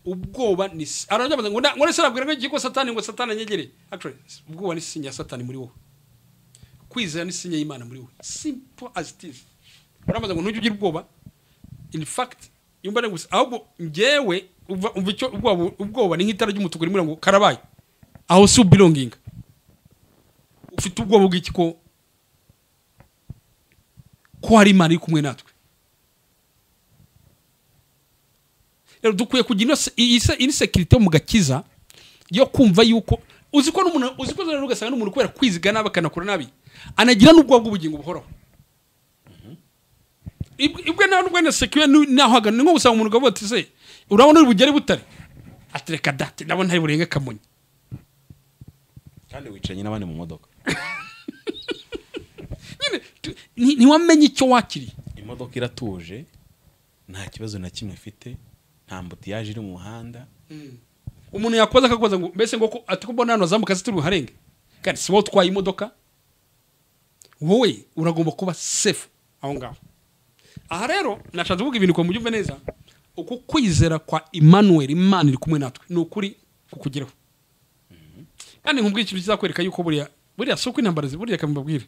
Ubwoba ni bajya ngo ngo nese nabwira ngo iki ko satani ngo satani anyegere. Actually ubwoba ni sinya ya satani muri wowe. Kwizera ni sinya y'imana muri wowe. Simple as it is. Uramaze ngo ntujye ugira ubwoba. In fact yumva ari gusa ahubwo njyewe umva icyo ubwoba ubwoba ni nk'itara ry'umutuku rimwe ngo karabaye. Aho si ubironginga ufite ubwoba bw'iki ko ko hari imana iri kumwe natwe. Rero dukwiye kugira ino se- iyi se- iyi sekirite yo mu gakiza yo kumva yuko uzi ko n'umuntu uzi ko rero ugasanga n'umuntu kubera kwiziga nabi akanakora nabi anagira n'ubwoba bw'ubugingo buhoraho. Ibwe- nawe nubwo na sekiwe naho hagana ni nko gusanga umuntu ukavuga ati se urabona uri bugere butare? Ati reka dati ndabona ntari burenge kamonyi kandi wicaranye n'abandi mu modoka. ntiwamenye icyo wakiriye. Imodoka iratuje nta kibazo na kimwe ifite nta mbutiyaje iri mu muhanda. Umuntu yakoze akakoza ngo mbese ngo ko mbona hano azamuka zitari buharenge kandi si wowe utwaye imodoka? Wowe uragomba kuba sefu aho ngaho. Aha rero nashatse kuvuga ibintu ngo mubyumve neza. Uku kwizera kwa Emmanuel imana iri kumwe natwe ni ukuri kukugeraho. Kandi nkubwira ikintu kizakwereka yuko buriya buriya si uko intambara buriya kamubabwire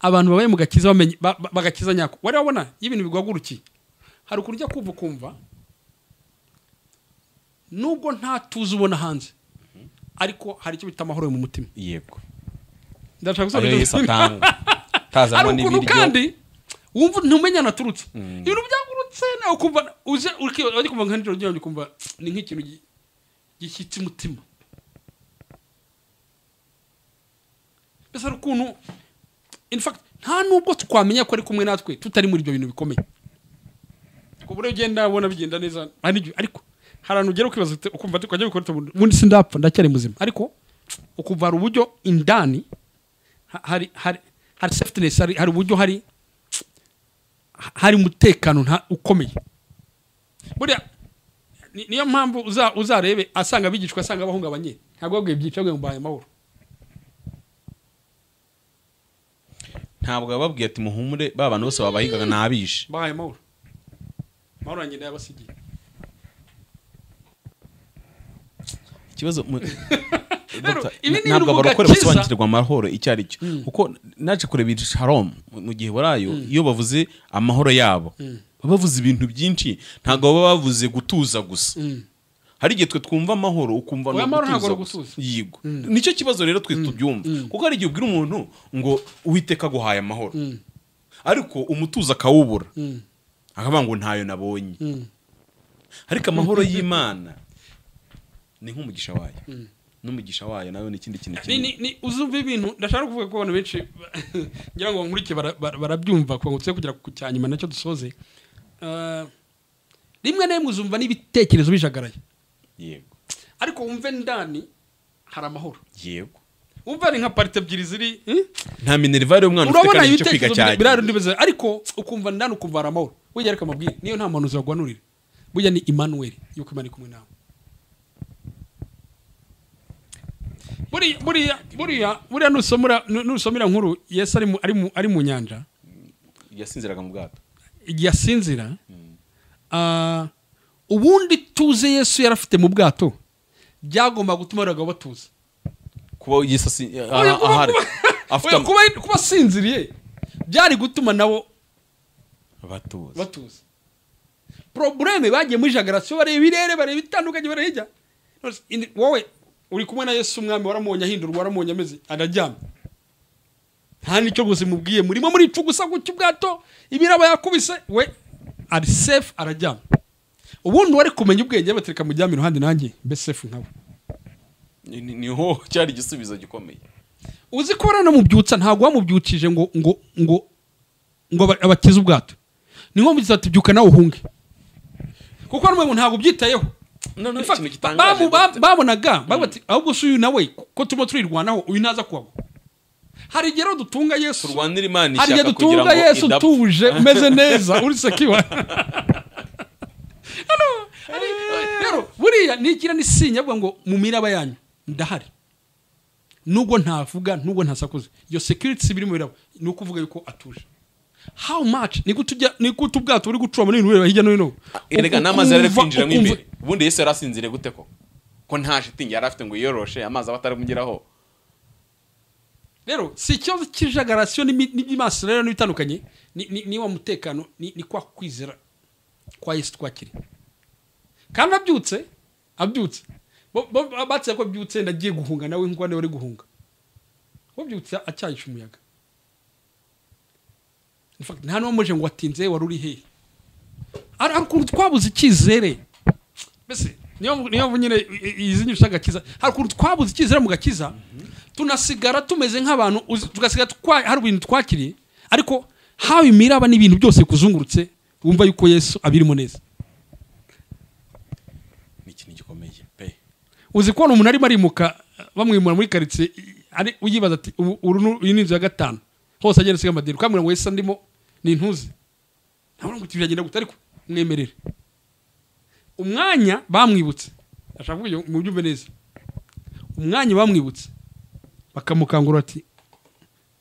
abantu babaye mu gakiza bagakiza nyako. Wari wabona iyo ibintu biguhagurukiye hari ukuntu ujya kumva ukumva? Nubwo nta tuzi ubona hanze. Ariko hari icyo bita amahoro mu mutima. Yego. Ndashaka yesu atanga hari ukuntu kandi wumva ntumenya naturutse. Ibintu byagurutse nawe ukumva uze ukibaza wajya kumva nka nijoro ryabyo ukumva ni nk'ikintu gi- gishyitse umutima. Mbese hari ukuntu nta nubwo twamenya ko ari kumwe natwe tutari muri ibyo bintu bikomeye. Ku buryo ugenda ubona bigenda neza ariko hari ahantu ugera ukibaza ukumva ati kwajya bikora ubundi sindapfa ndacyari muzima. Ariko ukumva hari uburyo indani ha- hari hari hari safetiness hari uburyo hari hari umutekano ukomeye. Buriya ni- niyo mpamvu uza- uzarebe asanga abigishwa asanga bahungabanye ntabwo babwiye byinshi babwiye ngo mbaye amahoro ntabwo yababwiye ati muhumure ba bantu bose babahigaga ntabishe mbaye amahoro amahoro yanjye ndayabasigiye ikibazo ntabwo abarokore basobanukirwa amahoro icyo ari cyo. Kuko naje kureba iri shalom mu- gihe barayo iyo bavuze amahoro yabo baba bavuze ibintu byinshi ntabwo baba bavuze gutuza gusa. Hari igihe twe twumva amahoro ukumva ugutuza. yego. Nicyo kibazo rero twe tubyumva. Kuko hari igihe ubwira umuntu ngo uwiteka aguhaye amahoro. Ariko umutuzo akawubura. Akavuga ngo ntayo nabonye. Ariko amahoro y'imana ni nk'umugisha wayo. N'umugisha wayo nawe ni ikindi kintu ni, kinini. ni, ni uzumva ibintu ndashaka kuvuga ko abantu benshi ngira ngo nkurike bara- bara- barabyumva kugira ngo tuze kugera ku cya nyuma na cyo dusoze. Eh, rimwe na rimwe uzumva n'ibitekerezo bijagaraye. Yego. Ariko wumve ndani hari amahoro. Yego. Wumva ari nka parite ebyiri ziri eh? nta minerivare y'umwana ufite kandi icyo kwiga cyane. ariko ukumva ndani ukumva hari amahoro. Burya reka mabwire niyo nta muntu uzagwanurira burya ni Emmanuel yuko Imana iri kumwe nawe. Buriya buriya buriya nusomera nu- nusomera nkuru Yesu ari mu, nyanja. Yasinziraga mu bwato. Igihe asinzira ah, ubundi tuze Yesu yari afite mu bwato. Byagomba gutuma abagabo batuza kuba yesu asi- Oya, aha- kuba- ahari. kuba- asinziriye. Byari gutuma nabo batuza batuza probleme bagiye muri jagarasiyo bareba ibirere bareba ibitandukanye bareba hirya. Wowe uri kumwe na yesu umwami waramubonye ahindurwa waramubonye ameze araryamye. Nta ni cyo gusa imubwiye. Murimo murica gusa gutya ubwato ibiraba yakubise we ari sefu araryamye. Ubundi wari kumenya ubwenge batereka mujyame iruhande nanjye? Mbese sefu nkawe Ni- ni- niho cyari igisubizo gikomeye. Uzi ko baranamubyutsa ntabwo wamubyukije ngo ngo ngo ngo abakize ubwato. Ni nko mugize ati byuka nawe uhunge. Kuko n'umwe ngo ntabwo ubyitayeho. Babonaga bati ahubwo si uyu nawe ko turimo turirwanaho uyu naza kuhagwa hari igihe rero dutunga yesu. Hari igihe dutunga yesu tuje umeze neza uri sekiwa rero buriya nigira n'isinya avuga ngo mu miraba yanyu ndahari. Nubwo ntavuga nubwo ntasakuze iyo security biri mu birabo ni ukuvuga yuko atuje. How much? Ni gute ujya ni gute ubwato buri gucura muri bireba hirya no hino? Erega Uku- n'amazi yari ari kwinjiramo imbere. ubundi yesu yari asinziriye gute ko? Ko nta shitingi yari afite ngo yiyoroshe amazi aba ataramugeraho rero si ikibazo cy'ijagarasiyo n'iby'imaso rero n'ibitandukanye ni, wa mutekano ni kwa kwizera kwa yesu twakiriye kandi abyutse abyutse. Batse ko abyutse ndagiye guhunga nawe nk'uko uri guhunga. Wabyutse acyayisha umuyaga. Nta n'uwamuje ngo watinze wari uri hehe hari ukuntu twabuze icyizere. Mbese niyo mpamvu nyine izi nyinshi agakiza. Hari ukuntu twabuze icyizere mu gakiza. Tunasigara tumeze nk'abantu tugasigara hari ibintu twakiriye. Ariko haba imiraba n'ibintu byose bikuzungurutse wumva yuko yesu abirimo neza ni ikintu gikomeye pe. Uzi kubona umuntu arimo arimuka bamwimura muri karitsiye ari uyibaza ati uru ni- inzu ya gatanu. Hose agenda asiga amadini ukamubwira ngo wese ndimo ni intuzi ntabwo ngo biragenda gute ariko mwemerere umwanya bamwibutse. Ashaka kuvuga ngo mubyumve neza. Umwanya bamwibutse. Bakamukangura ati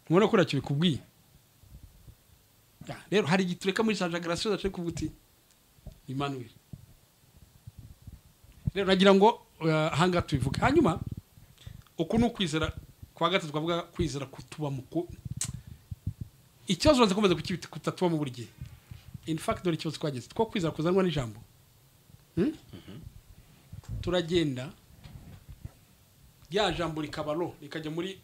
ntubona ko ntacyo bikubwiye Ya, rero hari igihe tureka muri sanjagarasiyo zacu kuvuga uti Emmanuel. Rero nagira ngo ahangaha tubivuge. Hanyuma uku ni ukwizera kwa gatatu twavuga kwizera kutubamo ku ikibazo ubanza komeza kukibita kutatubamo buri gihe. In fact dore ikibazo twageze two kwizera kuzanwa n'ijambo. Hmm? turagenda rya jambo rikaba ro rikajya muri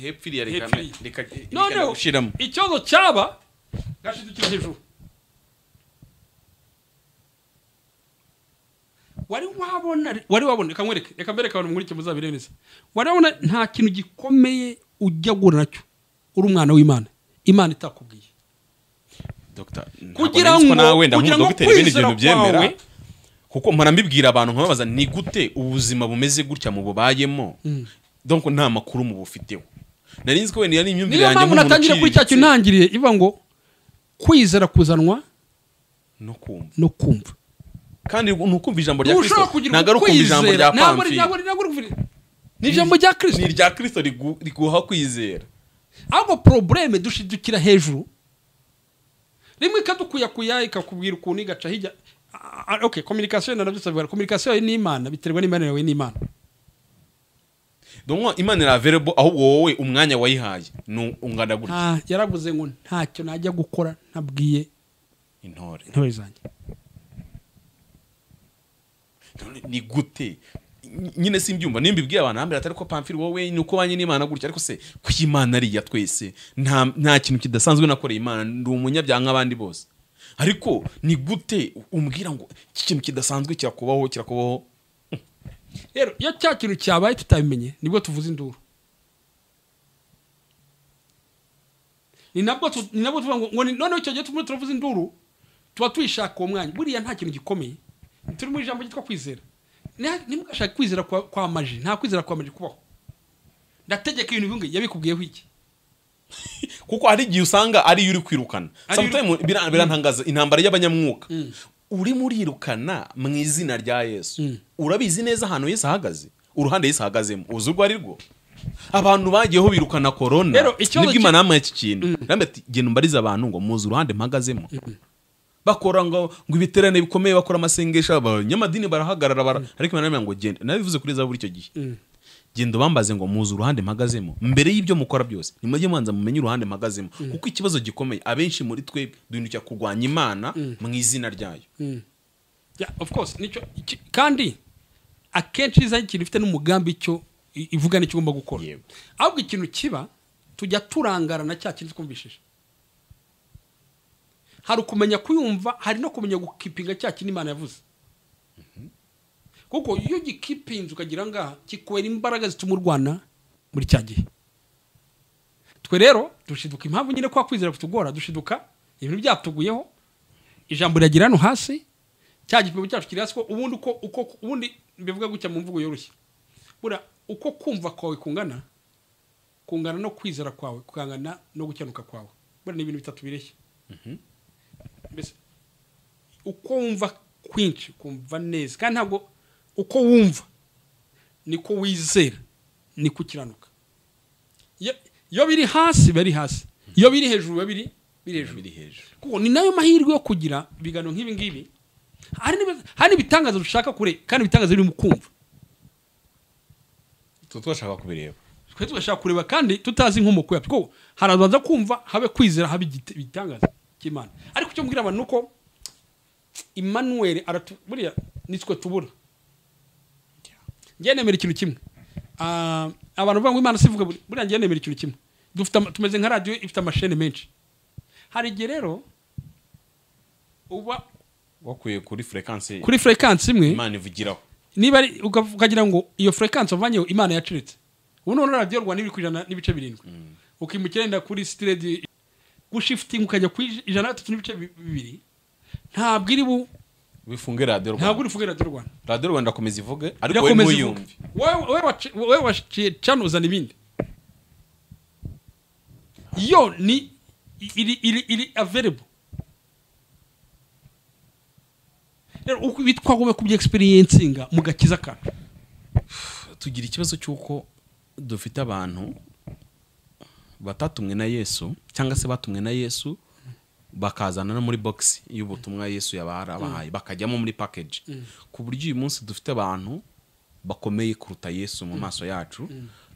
hepfo iriya iriya. reka noneho ikibazo cyaba gashidukira hejuru wari wabona wari wabona reka nkwereke reka mbereke abantu muri muzabire neza wari wabona nta kintu gikomeye ujya guhura na cyo. Uri umwana w'imana. Imana itakubwiye. Kugira ngo- kugira ngo kwizera kwawe- kuko mpora mbibwira abantu nkababaza ni gute ubuzima bumeze gutya mu bubayemo? Donc nta makuru mu bufiteho nari nzi ko wenda yari imyumvire yanjye nk'umuntu natangira kuri cya kintu ntangiriye ivuga ngo kwizera kuzanwa no kumva. no kumva. Kandi ni ukumva ijambo rya kirisito ntabwo ari ukumva ijambo rya ukumva- ni ijambo rya ni kirisito irya kirisito rigu- riguha kwizera. Ahubwo porobureme dushidukira hejuru. Rimwe ikadukuyakuya ikakubwira ukuntu igaca hirya. Ah, ah, ok kominikasiyo na byo tubivuga kominikasiyo yawe n'imana biterwa n'imana yawe n'imana imana iri available ahubwo wowe umwanya wayihaye. Ni ungana gutya? Ah, yaravuze ngo ntacyo najya gukora ntabwiye intore. intore zanjye. Ni gute? Ny- nyine simbyumva. Nimba ibwiye abantu hambere atari ko pamfili wowe ni uko wanye n'imana gutya? Ariko se ko imana ari iya twese? Nta nta kintu kidasanzwe nakoreye imana. Ndi umunyabyaha nk'abandi bose. Ariko ni gute umbwira ngo iki kintu kidasanzwe kirakubaho kirakubaho? Rero iyo cya kintu cyabaye tutabimenye ni bwo tuvuze induru. Ni nabwo tuvuga ngo noneho icyo gihe turimo turavuza induru tuba tuyishaka uwo mwanya. Buriya nta kintu gikomeye. Turi mu ijambo ryitwa kwizera. Ntimugashake kwizera kwa, maji. Nta kwizera kwa maji kubaho. Ndategeka ibintu bimwe yabikubwiyeho iki? Kuko hari igihe usanga ari iyo uri kwirukana. Birantangaza intambara y'abanyamwuka. Urimo urirukana mu izina rya yesu. Mm. urabizi neza ahantu yesu ahagaze? Uruhande yesu ahagazemo uzi urwo ari rwo abantu bagiyeho birukana korona ni bwo ki- imana yamuhaye iki kintu? Genda umbarize abantu ngo muzi uruhande mpagazemo. Bakora ngo ngo ibiterane bikomeye bakora amasengesho abanyamadini barahagarara bara ariko imana ngo genda nabivuze kuri zaburi icyo gihe. Genda ubambaze ngo muzi uruhande mpagazemo. Mbere y'ibyo mukora byose nimujye mubanza mumenye uruhande mpagazemo. Kuko ikibazo gikomeye abenshi muri twebwe duhindukira kurwanya imana mu izina ryayo. Yeah, of course ni cyo iki- kandi akenshi iza ikintu ifite n'umugambi cyo i- ivuga n'icyo ugomba gukora. Ahubwo ikintu kiba tujya turangara na cya kintu twumvishije. Hari ukumenya kuyumva hari no kumenya gukipinga cya kintu imana yavuze. Kuko iyo gikipinze ukagira ngaha kikwera imbaraga zituma urwana muri cya gihe. Twe rero dushiduka impamvu nyine kwa kwizera kutugora dushiduka ibintu byatuguyeho ijambo riragira hano hasi cya gipimo cyacu kiri hasi ko ubundi uko uko ubundi bivuga gutya mu mvugo yoroshye. Bura uko kumva kwawe kungana kungana no kwizera kwawe kungana no gukenuka kwawe. Bura ni ibintu bitatu bireshya mbese uko wumva kwinshi kumva neza kandi ntabwo uko wumva. Niko wizera. Niko ukiranuka. Iyo- biri hasi biba ari hasi. Iyo biri hejuru biba biri biri hejuru. Biri hejuru. Kuko ni na yo mahirwe yo kugira ibiganiro nk'ibi ngibi. Hari n'ibi- hari n'ibitangaza dushaka kure kandi ibitangaza biri mu kumva. Tuba twashaka kubireba. Twe tugashaka kureba kandi tutazi inkomoko yabyo. Kuko harabanza kumva habe kwizera habe igitangaza cy'imana ariko icyo mbwira abantu ni uko Emmanuel aratu buriya nitwe tubura. Njye nemera ikintu kimwe. Ah, abantu bavuga ngo imana sivuga buri- buriya njye nemera ikintu kimwe. Tumeze nka radiyo ifite amasheni menshi. Hari igihe rero uba wakuye kuri frequency kuri frequency imwe imana ivugiraho. niba ukagira ngo iyo frequency wavanyeho imana yaciritse ubu none radiyo rwanda iri ku ijana n'ibice birindwi. Ukimukira wenda kuri sitiredi gushifitinga ukajya ku ij- ijana na gatatu n'ibice bi- bibiri ntabwo iri bu bifunge radiyo ntabwo rwanda. Uri kuvuga radiyo rwanda. Radiyo rwanda akomeza ivuge ariko wowe ivuga. ntuyumve. Wowe wowe waci- wowe waciye cano uzana ibindi. Yo ni iri iri iri available. Rero uko bitwa ku byexperiencinga mu gakiza kacu tugira ikibazo cy'uko dufite abantu batatumwe na yesu cyangwa se batumwe na yesu bakazana no muri box y'ubutumwa yesu yabahaye bakajyamo muri package. Ku buryo uyu munsi dufite abantu bakomeye kuruta yesu mu maso yacu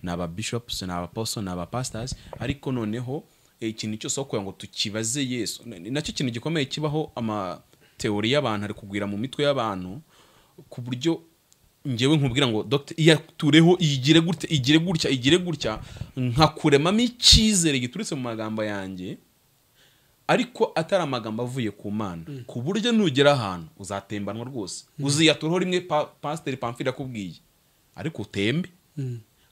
ni aba bishops ni abaposo ni abapastors ariko noneho eh, ikintu cyose aho kugira ngo tukibaze yesu ni na cyo kintu gikomeye kibaho amateori y'abantu ari kugwira mu mitwe y'abantu ku buryo ngewe nkubwira ngo dogita iyatureho igire gutya igire gutya igire gutya nkakuremamo icyizere giturutse mu magambo yanjye ariko atari amagambo avuye ku mana. Ku buryo nugera ahantu uzatembanwa rwose. Uziyaturaho rimwe pa- pasiteri pamfiri akubwiye. Ariko utembe.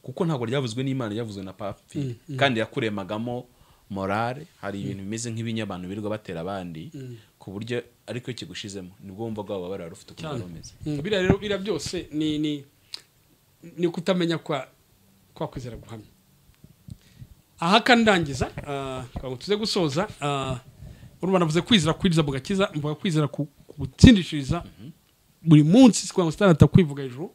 Kuko ntabwo ryavuzwe n'imana ryavuzwe na pamfiri kandi yakuremagamo morale. Hari ibintu bimeze nk'ibinya abantu birirwa batera abandi. Ku buryo ariko iyo kigushizemo ni bwo wumva bwaba wari ufite ukuntu wari umeze Mm, biriya rero biriya byose ni ni ni kutamenya kwa kwa kwizera guhamya. Aha kandi ndangiza kugira ngo tuze gusoza ah, urumva navuze kwizera kwinjiza mu gakiza mvuga kwizera ku- gutsindishiriza buri munsi si kugira ngo sitanata kwivuga hejuru.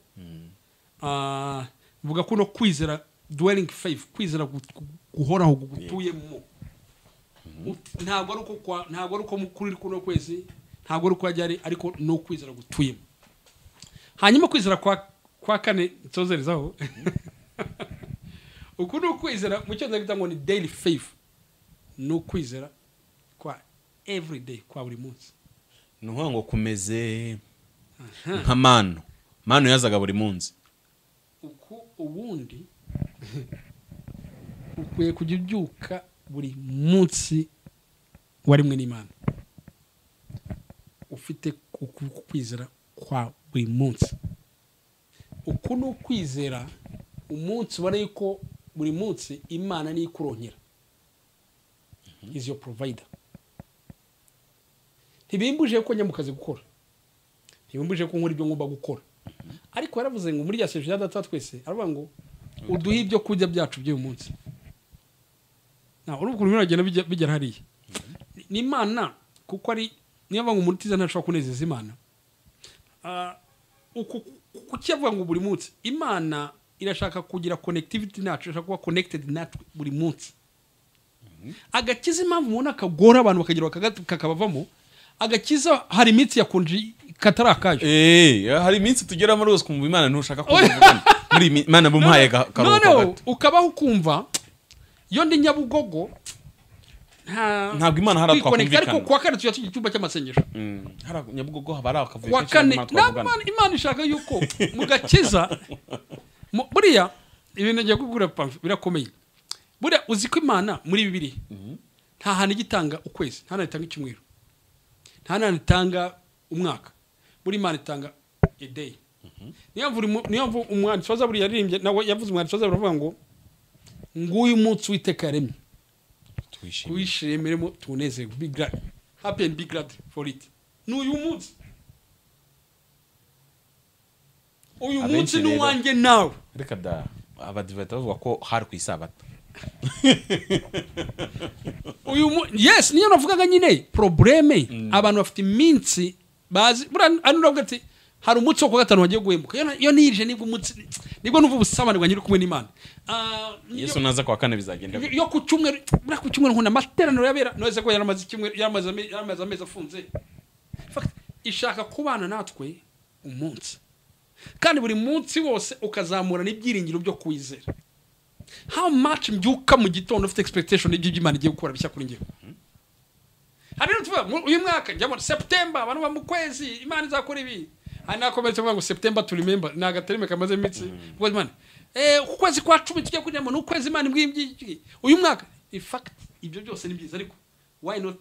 Ah, mvuga ko no kwizera dwelling faith kwizera gu- gu- guhoraho gutuyemo. Ut- ntabwo ari uko kwa ntabwo ari uko kuri kuno kwezi ntabwo ari uko yajya ari ariko no kwizera gutuyemo. Hanyuma kwizera kwa kane nsozerezaho uku ni ukwizera mu cyongereza bita ngo ni daily faith. Ni ukwizera kwa everyday kwa buri munsi. Ni ukuvuga ngo kumeze nka manu. Manu yazaga buri munsi. Uku ubundi ukwiye kujya ubyuka buri munsi warimwe n'imana. Ufite uku kwizera kwa buri munsi. Uku ni ukwizera umunsi ubona yuko buri munsi imana niyo ikuronkera izi yo provayida ntibimbuje ko njya mu kazi gukora. Ntibimbuje ko nkora ibyo ngomba gukora. Ariko yaravuze ngo muri rya sejo ya data twese aravuga ngo uduhe ibyo kurya byacu by'uyu munsi. Nta urumva ukuntu bigera hariya. Ni- imana kuko ari niyo mpamvu umutiza ntashobora kunezeza imana. Ah, kuki avuga ngo buri munsi imana irashaka kugira connectivity nacu irashaka kuba connected natwe buri munsi. Agakiza impamvu ubona kagora abantu bakagira kakabavamo agakiza hari iminsi yakonje katari akayo eee hari iminsi tugeramo rwose kumva imana ntushaka kumva muri imana bumuhaye ka- karuhuko noneho ukabaho ukumva iyo ndi nyabugogo nta Ntabwo Imana hari kwikonekita, ariko twakumvikana. kuwa kane tujya tugira icyumba cy'amasengesho. Mm, nyabugogo haba hari akavuyo kuwa kane Imana ishaka yuko mu gakiza buriya ibintu ngiye kubwira pamfi birakomeye. Buriya uzi ko imana muri bibiri nta hantu ijya itanga ukwezi nta hantu itanga icyumweru. Nta hantu itanga umwaka. Buri imana itanga a day. Niyo mpamvu umwanditsi waza buriya yaririmbye nawe yavuze umwanditsi waza baravuga ngo nguyu munsi w'iteka yaremye. Tuwishimiremo tunezerwe. Be glad. Happy and be glad for it. Ni uyu munsi. Uyu munsi ni uwanjye nawe. Reka da abadiveta bavuga ko hari ku isabato. Uyu mu- yes niyo navugaga nyine. Probleme abantu bafite iminsi bazi buriya hano uravuga ati hari umunsi wo kuwa gatanu wagiye guhembuka iyo nirije ni bwo umunsi ni bwo numva ubusabane bwanjye uri kumwe n'imana. Ah, yesu naza kuwa kane bizagenda yo- ku cyumweru buriya ku cyumweru nkunda amateraniro yabera nose ko yaramaze icyumweru yaramaze ame- yaramaze amezi afunze. Ishaka kubana natwe umunsi. Kandi buri munsi wose ukazamura n'ibyiringiro byo kwizera. How much mbyuka mu gitondo ufite expectation y'ibyo Imana igiye gukora bishya kuri njyewe ari rero tuvuga uyu mwaka njya september abantu ba mu kwezi imana izakora ibi. Hari n'akomeza kuvuga ngo september to remember ni agaterime kamaze iminsi. Kuko imana? Eh uku kwezi kwa cumi tujya kujyamo ni ukwezi imana imbwiye uyu mwaka in fact ibyo byose ni byiza ariko why not?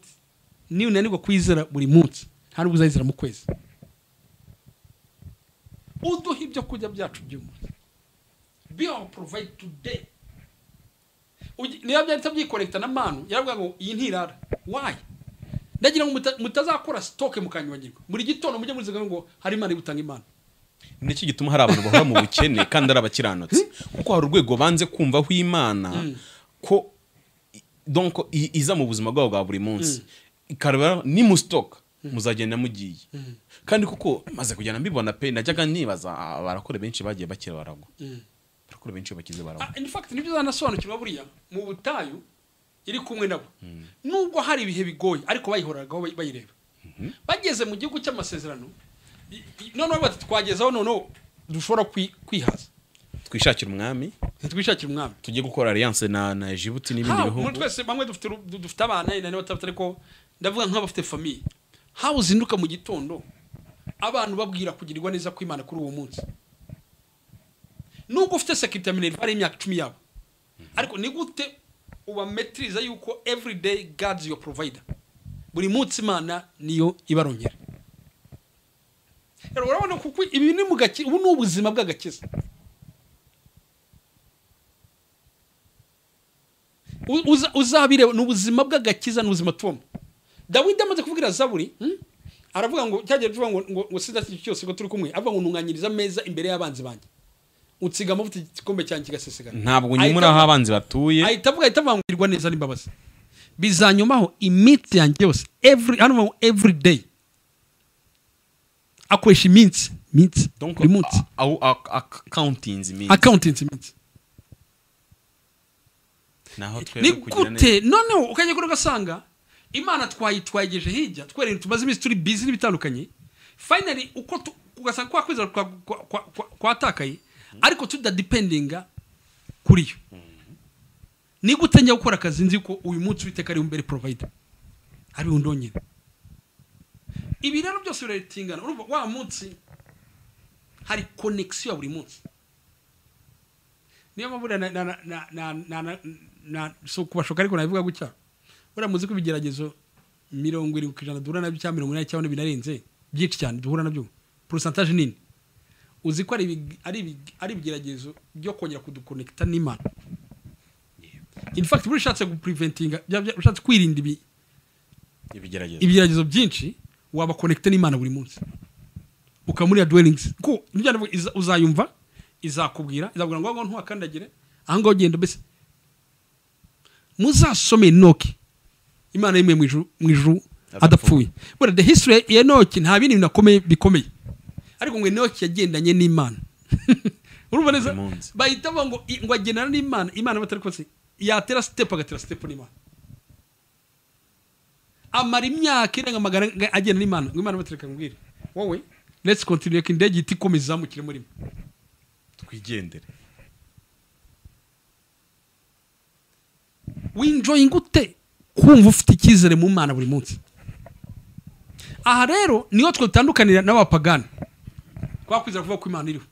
Niba unanirwa kwizera buri munsi. Nta nubwo uzayizera mu kwezi. Uduha ibyo kurya byacu by'umunsi be our provide today. Niba byahita byikonekita na manu yaravuga ngo iyi ntirara. Why? Ndagira ngo muta- mutazakora sitoke mukanyibagirwa buri gitondo mujye muziga ngo hari imana ibutanga imana. Nicyo gituma hari abantu bahora mu bukene kandi ari abakiranutsi? Kuko hari urwego banze kumvaho imana ko donc i- iza mu buzima bwabo bwa buri munsi. Ikareba nimusitoka muzagenda mugiye. Kandi kuko maze kugenda mbibona pe najyaga nibaza ah, abarakore benshi bagiye bakira baragwa. Abarakore benshi bakize baragwa. Ah, in fact ni byo uzanasobanukirwa buriya mu butayu iri kumwe nabo. Nubwo hari ibihe bigoye ariko bayihoragaho bay- bayireba. Bageze mu gihugu cy'amasezerano noneho bati twagezeho noneho dushobora kwi- kwihaza. Twishakira umwami. Ntitwishakire umwami. Tujye gukora alliance na na Djibouti n'ibindi bihugu. twese bamwe dufite dufite abana nani batafite ariko ndavuga nk'abafite famiye how uzinduka mu gitondo abantu babwira kugirirwa neza kw'imana kuri uwo munsi. Nubwo ufite sekirite ya minerva ari imyaka icumi yabo ariko ni gute ubametiriza yuko every day god's your provider? Buri munsi imana niyo ibarongera. Rero urabona kuko ibi ni mu gaki ubu ni ubuzima bw'agakiza. Uzabireba ni ubuzima bw'agakiza ni ubuzima tubamo dawidi amaze kubwira zaburi aravuga ngo cyagiye tuvuga ngo ngo, ngo sida cyose ngo turi kumwe avuga ngo ntunganyiriza ameza imbere y'abanzi banjye. Utsiga amavuta igikombe cyanjye kigasesekara ntabwo nyimura aho abanzi batuye. ahita avuga ahita avuga ngo ngirwa neza n'imbabazi bizanyumaho iminsi yanjye yose every hano every day. Akoresha iminsi iminsi buri munsi. accounting iminsi. Accounting iminsi. Ni gute? noneho ukajya kure ugasanga imana twayitwageje hirya twerera tumaze iminsi turi bizi n'ibitandukanye finally uko ugasanga kwa kwizera kwa- kwa- kwa- kwa- kwatakaye ariko tudadipendinga kuri yo ni gute njya gukora akazi nzi ko uyu munsi witeka ari imbere provider ari undonyine ibi rero byose biratingana urumva wa munsi hari connection ya buri munsi niyo mpamvu na na na na na na na na si ukubashoka ariko nabivuga gutya buriya muzi ko ibigeragezo mirongo irindwi ku ijana duhura na byo cyangwa mirongo inani cyangwa binarenze byinshi cyane duhura na byo. Porosantaje nini. Uzi ko ari ibig- ari ibig- ari ibigeragezo byo kongera kudukonekita n'imana. In fact buri ushatse gupuriventinga ushatse kwirinda ibi ibigeragezo. byinshi waba konekite n'imana buri munsi. Ukamuriya dwellings. Ko uzayumva izakubwira izakubwira ngo ngo ntuhakandagire aha ngaho ugenda mbese. Muzasome enoki. Imana yimuye mu ijuru adapfuye. buriya the history ya enoki nta bindi bintu akomeye bikomeye. Ariko ngo enoki yagendanye n'imana. Urumva neza? Bahita bavuga ngo ngo agendana n'imana. Imana batari kose yatera step agatera step n'imana. Amara imyaka irenga magana agenda n'imana. Ngo imana batereka mbwire wowe let's continue. Reka indege ihita ikomeza izamukire muri mwe. Twigendere. Winjoyinga ute kumva ufite icyizere mu mana buri munsi. Aha rero ni ho twe dutandukanira n'abapagani. Twakwizera kuvuga ko imana iriho.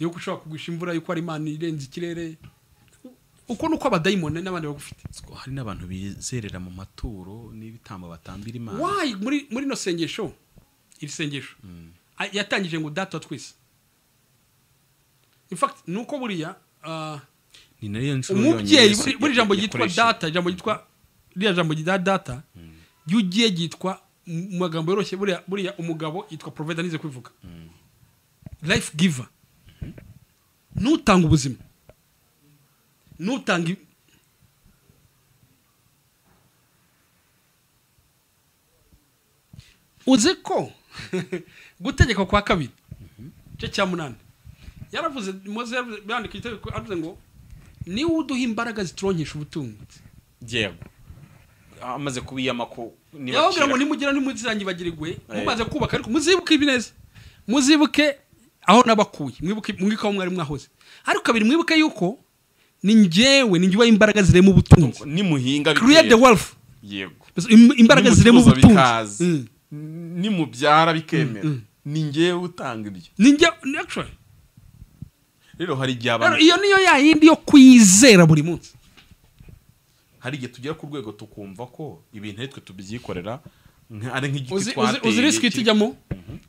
Yuko ushobora kugwisha imvura yuko hari imana irenze ikirere. Uko ni uko abadayimoni n'abandi bagufite. Hari n'abantu bizerera mu maturo n'ibitambo batambira imana. Wayi muri muri ino sengesho. Iri sengesho. A- yatangije ngo data twese. In fact ni uko buriya ah, ni na yo nshuro umubyeyi buri- jambo ryitwa data ijambo ryitwa ririya jambo rya data iyo ugiye ryitwa mu magambo yoroshye buriya umugabo yitwa provider nize kubivuga life giver. N'utanga ubuzima. N'utanga uzi ko gutegeka kwa kabiri? Igice cya munani. Yaravuze yandika itegeko avuze ngo ni we uduha imbaraga zituronkesha ubutunzi yego. Amaze kubiyama ko yababwira ngo nimugira ntimuzirangibagirwe mumaze kubaka ariko muzibuke ibi neza muzibuke aho nabakuye. Mwibuke mwibuke aho mwari mwahoze. Ariko kabiri mwibuke yuko ni njyewe ni ubaha imbaraga zirema ubutunzi nimuhinga create the wealth. Yego. Imbaraga zirema ubutunzi. Mm. nimubyara bikemera. Ni ngewe utanga ibyo. Ni njye actually. Rero hari igihe abantu iyo niyo ya yindi yo kwizera buri munsi. Hari igihe tugera ku rwego tukumva ko ibintu ari twe tubyikorera ari nk'igiti twateye uzi risiki tujyamo?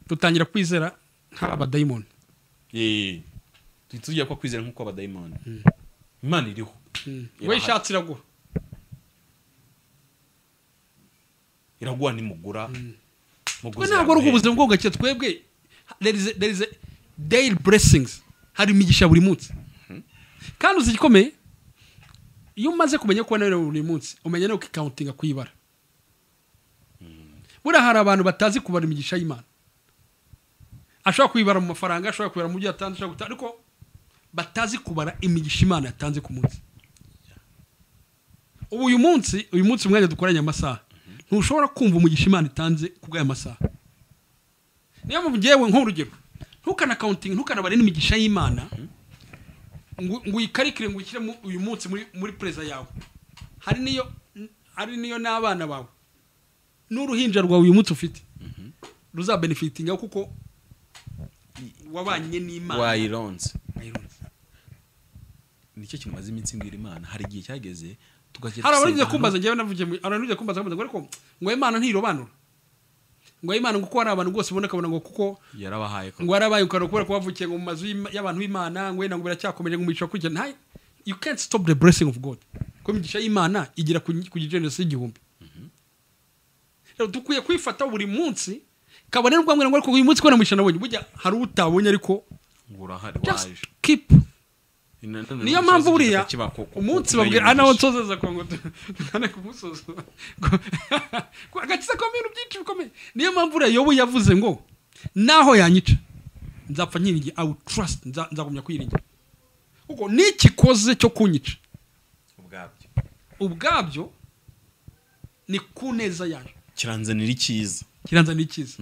Dutangira kwizera nk'abadayimoni tujya ko kwizera nk'uko abadayimoni. Imana iriho. We Irahari. ishatse iraguha iraguha nimugura. Muguzi ntabwo ari ubuzima bwo gake twebwe there is a- there is a daily blessings. Hari imigisha buri munsi. Kandi uzi igikomeye? Iyo umaze kumenya ko nawe buri munsi umenya no kikawuntinga kuyibara buriya hari abantu batazi kubara imigisha y'imana. Ashobora kuyibara mu mafaranga ashobora kuyibara mu byo yatanze ashobora guta ariko batazi kubara imigisha imana yatanze ku munsi. Ubu uyu munsi uyu munsi umwanya dukoranye amasaha ntushobora kumva umugisha imana itanze ku bw'aya masaha. Niyo mpamvu ngewe nk'urugero ntukanakawuntinge ntukanabare n'imigisha y'imana. Ngo uyikarikire ngo uyishyire uyu munsi muri perezida yawe. Hari niyo hari niyo n'abana bawe. N'uruhinja rwawe uyu munsi ufite. Ruzabenefitinga kuko wabanye n'imana. Wayironze ni cyo kintu maze iminsi mbwira imana. Hari igihe cyageze tugakira hari dusenga kumbaza ngewe navugiye hari kumbaza kumbaza ngo ariko ngo imana ntirobanura. Ngo imana kuko hari abantu rwose ubona akabona ngo kuko yarabahaye ngo warabaye ukara kubera ko wavukiye ngo mu mazu y'abantu b'imana ngo wenda ngo biracyakomeje ngo umugisha kurya nta you can't stop the blessing of god. Kuko imigisha y'imana igera ku ku gigenezo y'igihumbi rero dukwiye kwifata buri munsi kabone n'ubwo ngo ariko uyu munsi ko namugisha nabonye burya hari utabonye ariko urahari just waje. keep niyo mpamvu buriya umunsi babwira nawo nsozeza kugira ngo tugane ku musozo Ngo- agakiza ko ibintu byinshi bikomeye niyo mpamvu buriya yobu yavuze ngo naho yanyica nzapfa nyiringiye i will trust nza- nzagumya kwiringira kuko n'ikikoze cyo kunyica ubwabyo ubwabyo ni ku neza yayo kiranzanira icyiza kiranzanira icyiza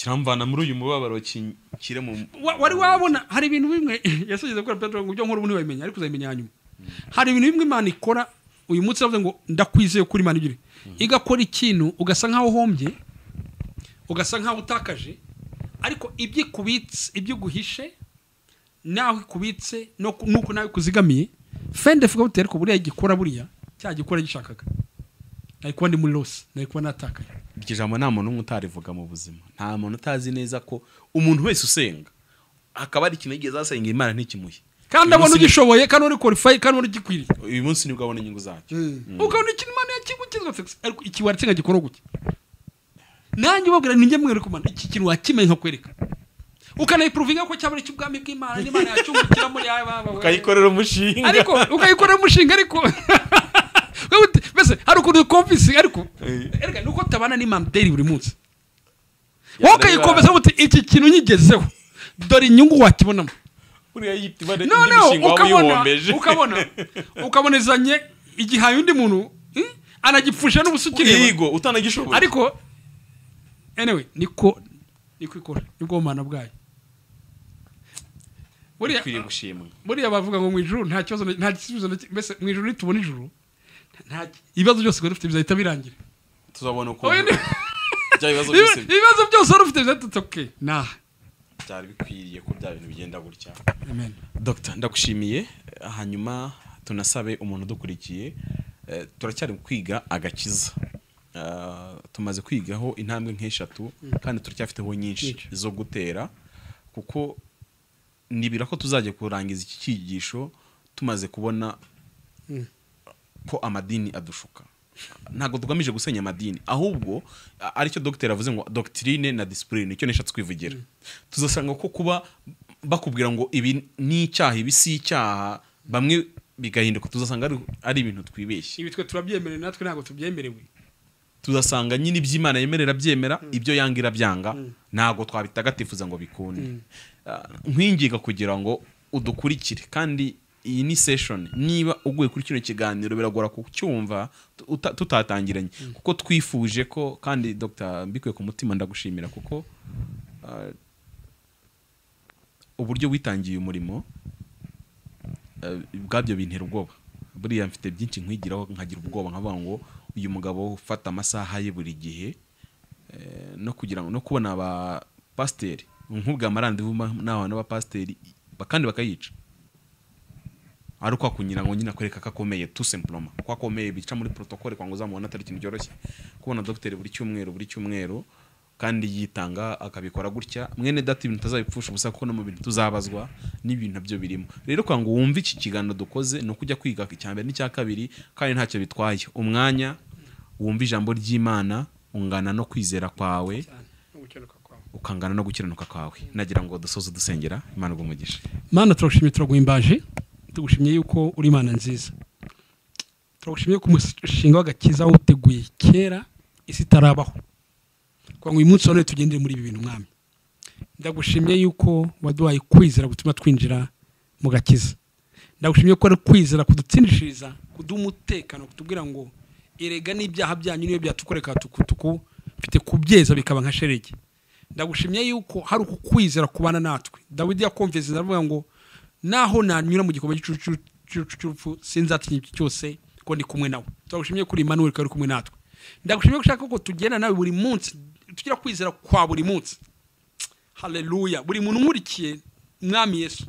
kiramvana muri uyu mubabaro ki- kire mu Wa- wari wabona hari ibintu bimwe yasogeze kuri petero ngo ibyo nkora ubu ntiwabimenya ariko uzabimenya hanyuma hari ibintu bimwe imana ikora uyu munsi yavuze ngo ndakwizeye kuri imana igira. Igakora ikintu ugasa nkaho uhombye ugasa nkaho utakaje ariko ibyo ikubitse ibyo iguhishe naho ikubitse nuko nawe ikuzigamiye fende fuga ariko buriya gikora buriya cya gikora gishakaga. Kuba ndi muri nari kuba natakaye iryo jambo nta muntu umwe utarivuga mu buzima. Nta muntu utazi neza ko umuntu wese usenga akaba ari ikintu yigeze asenga imana ntikimuhe kandi abona ugishoboye kandi uri qualified kandi ubona ugikwiriye uyu munsi ni bwo abona inyungu zacyo ukabona ikintu imana yakigukizwa sex ariko iki waratsinga gikora gutya. Nanjye ubabwira ninjye mwereka umwana iki kintu wakimenya nkakwereka ukanayipuruvinga ko cyaba ari icy'ubwami bw'imana n'imana yacyungukira muri aya baba ukayikorera umushinga. Ariko ukayikorera umushinga ariko. mbese hari ukuntu komvisi ariko Eh. erega nuko tabana daily buri munsi wowe ukayikomeza uti iki kintu nyigezeho dore inyungu wakibonamo noneho ukabona ukabona izanye igihaye undi muntu eh, anagipfusha n'ubusukire yigo utanagishoboye ariko anyway niko niko ikora ni bwo bumana bwayo buriya buriya bavuga ngo mu ijuru nta kibazo nta gisubizo mbese mu ijuru nitubona ijuru ibibazo byose twari dufite bizahita birangira. Tuzabona byose. Ibibazo byose wari ufite bizahita okay naha byari bikwiriye ko bya bintu bigenda gutya. Amen. Dogita ndagushimiye. Hanyuma tunasabe umuntu udukurikiye. Eh, turacyari kwiga agakiza. Eh, tumaze kwigaho intambwe nk'eshatu kandi turacyafiteho nyinshi Nyinshi. zo gutera. Kuko nibira ko tuzajya kurangiza iki cyigisho tumaze kubona Mm. Ko amadini adushuka. Ntabwo tugamije gusenya amadini ahubwo ari cyo dogiteri avuze ngo doctrine na discipline icyo nishatse kwivugira tuzasanga ko kuba bakubwira ngo ibi ni icyaha ibi si icyaha bamwe bigahinduka tuzasanga ari, ibintu twibeshye. Ibi twe turabyemerewe natwe ntabwo tubyemerewe. Tuzasanga nyine ibyo imana yemerera byemera ibyo yanga irabyanga ntabwo twabitagatifuza ngo bikunde. Nkwinginga kugira ngo udukurikire kandi iyi ni session. Niba uguye kuri kino kiganiro biragora kucyumva tuta- tutatangiranye. Kuko twifuje ko kandi dr mbikuye ku mutima ndagushimira kuko ah, uburyo witangiye umurimo eh, ubwabyo bintera ubwoba. Buriya mfite byinshi nkwigiraho nkagira ubwoba nkavuga ngo uyu mugabo ufata amasaha ye buri gihe eh, no kugira ngo no kubona aba pasiteri nk'ubwa b'abapasiteri ba- kandi bakayica. Ari uko kunyira ngo nyine akwereka ko akomeye tout simplement ko akomeye bica muri protocole kwa ngo uzamubona atari ikintu cyoroshye. Kubona dogiteri buri cyumweru buri cyumweru kandi yitanga akabikora gutya mwene data ibintu tutazabipfusha ubusa kuko no mu bintu tuzabazwa n'ibintu na byo birimo. Rero kwa ngo wumve iki kiganiro dukoze ni ukujya kwiga icya mbere n'icya kabiri kandi ntacyo bitwaye. Umwanya wumva ijambo ry'imana ungana no kwizera kwawe ukangana no gukiranuka kwawe. Nagira ngo dusoze dusengera imana umugisha. Mana turagushimiye turaguhimbaje. Tugushimiye yuko uri imana nziza. Turagushimiye ko umushinga w'agakiza wawuteguye kera isi itarabaho. Kugira ngo uyu munsi wa none tugendere muri ibi bintu mwami. Ndagushimiye yuko waduhaye kwizera gutuma twinjira mu gakiza. Ndagushimiye ko ari kwizera kudutsindishiriza kuduha umutekano kutubwira ngo erega n'ibyaha byanyu niyo byatukoreka tukutuku mfite kubyeza bikaba nka sheregi ndagushimiye yuko hari uku kwizera kubana natwe. Dawidi yakumvise aravuga ngo naho nanyura mu cy'igicucu cy'urupfu sinzatinya iki cyose ko ndi kumwe nawe. Turagushimiye kuri Emmanuel ko kumwe natwe. Ndagushimiye ko ushaka ko tugenda nawe buri munsi tugira kwizera kwa buri munsi. Haleluya buri muntu nkurikiye mwami yesu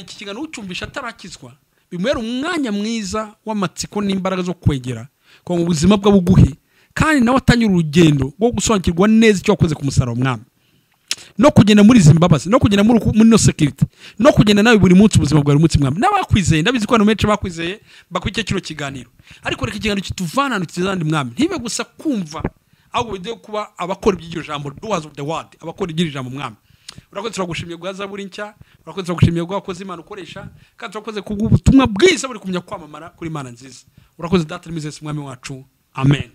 iki kiganiro ucyumvisha atarakizwa bimubera umwanya mwiza w'amatsiko n'imbaraga zo kwegera ngo ubuzima bwe buguhe kandi nawe atanyura urugendo rwo gusobanukirwa neza icyo wakoze ku musaraba mwami. No kugenda muri izi mbabazi no kugenda muri muri no security. No kugenda nawe buri munsi ubuzima bwa buri munsi mwami. N'abakwizeye ndabizi ko abantu benshi bakwizeye bakurikiye kino kiganiro. Ariko reka ikiganiro kituvana ahantu kizandi mwami. Ntibe gusa kumva ahubwo bide kuba abakora iby'iryo jambo. Doers of the world abakora ibyo jambo mwami. Urakoze turagushimiye guha zaburi nshya. Urakoze turagushimiye guha koze imana ukoresha. Kandi turakoze kubw'ubutumwa bwiza buri kumenya kwamamara kuri imana nziza. Urakoze data n'imizesi mwami wacu. Amen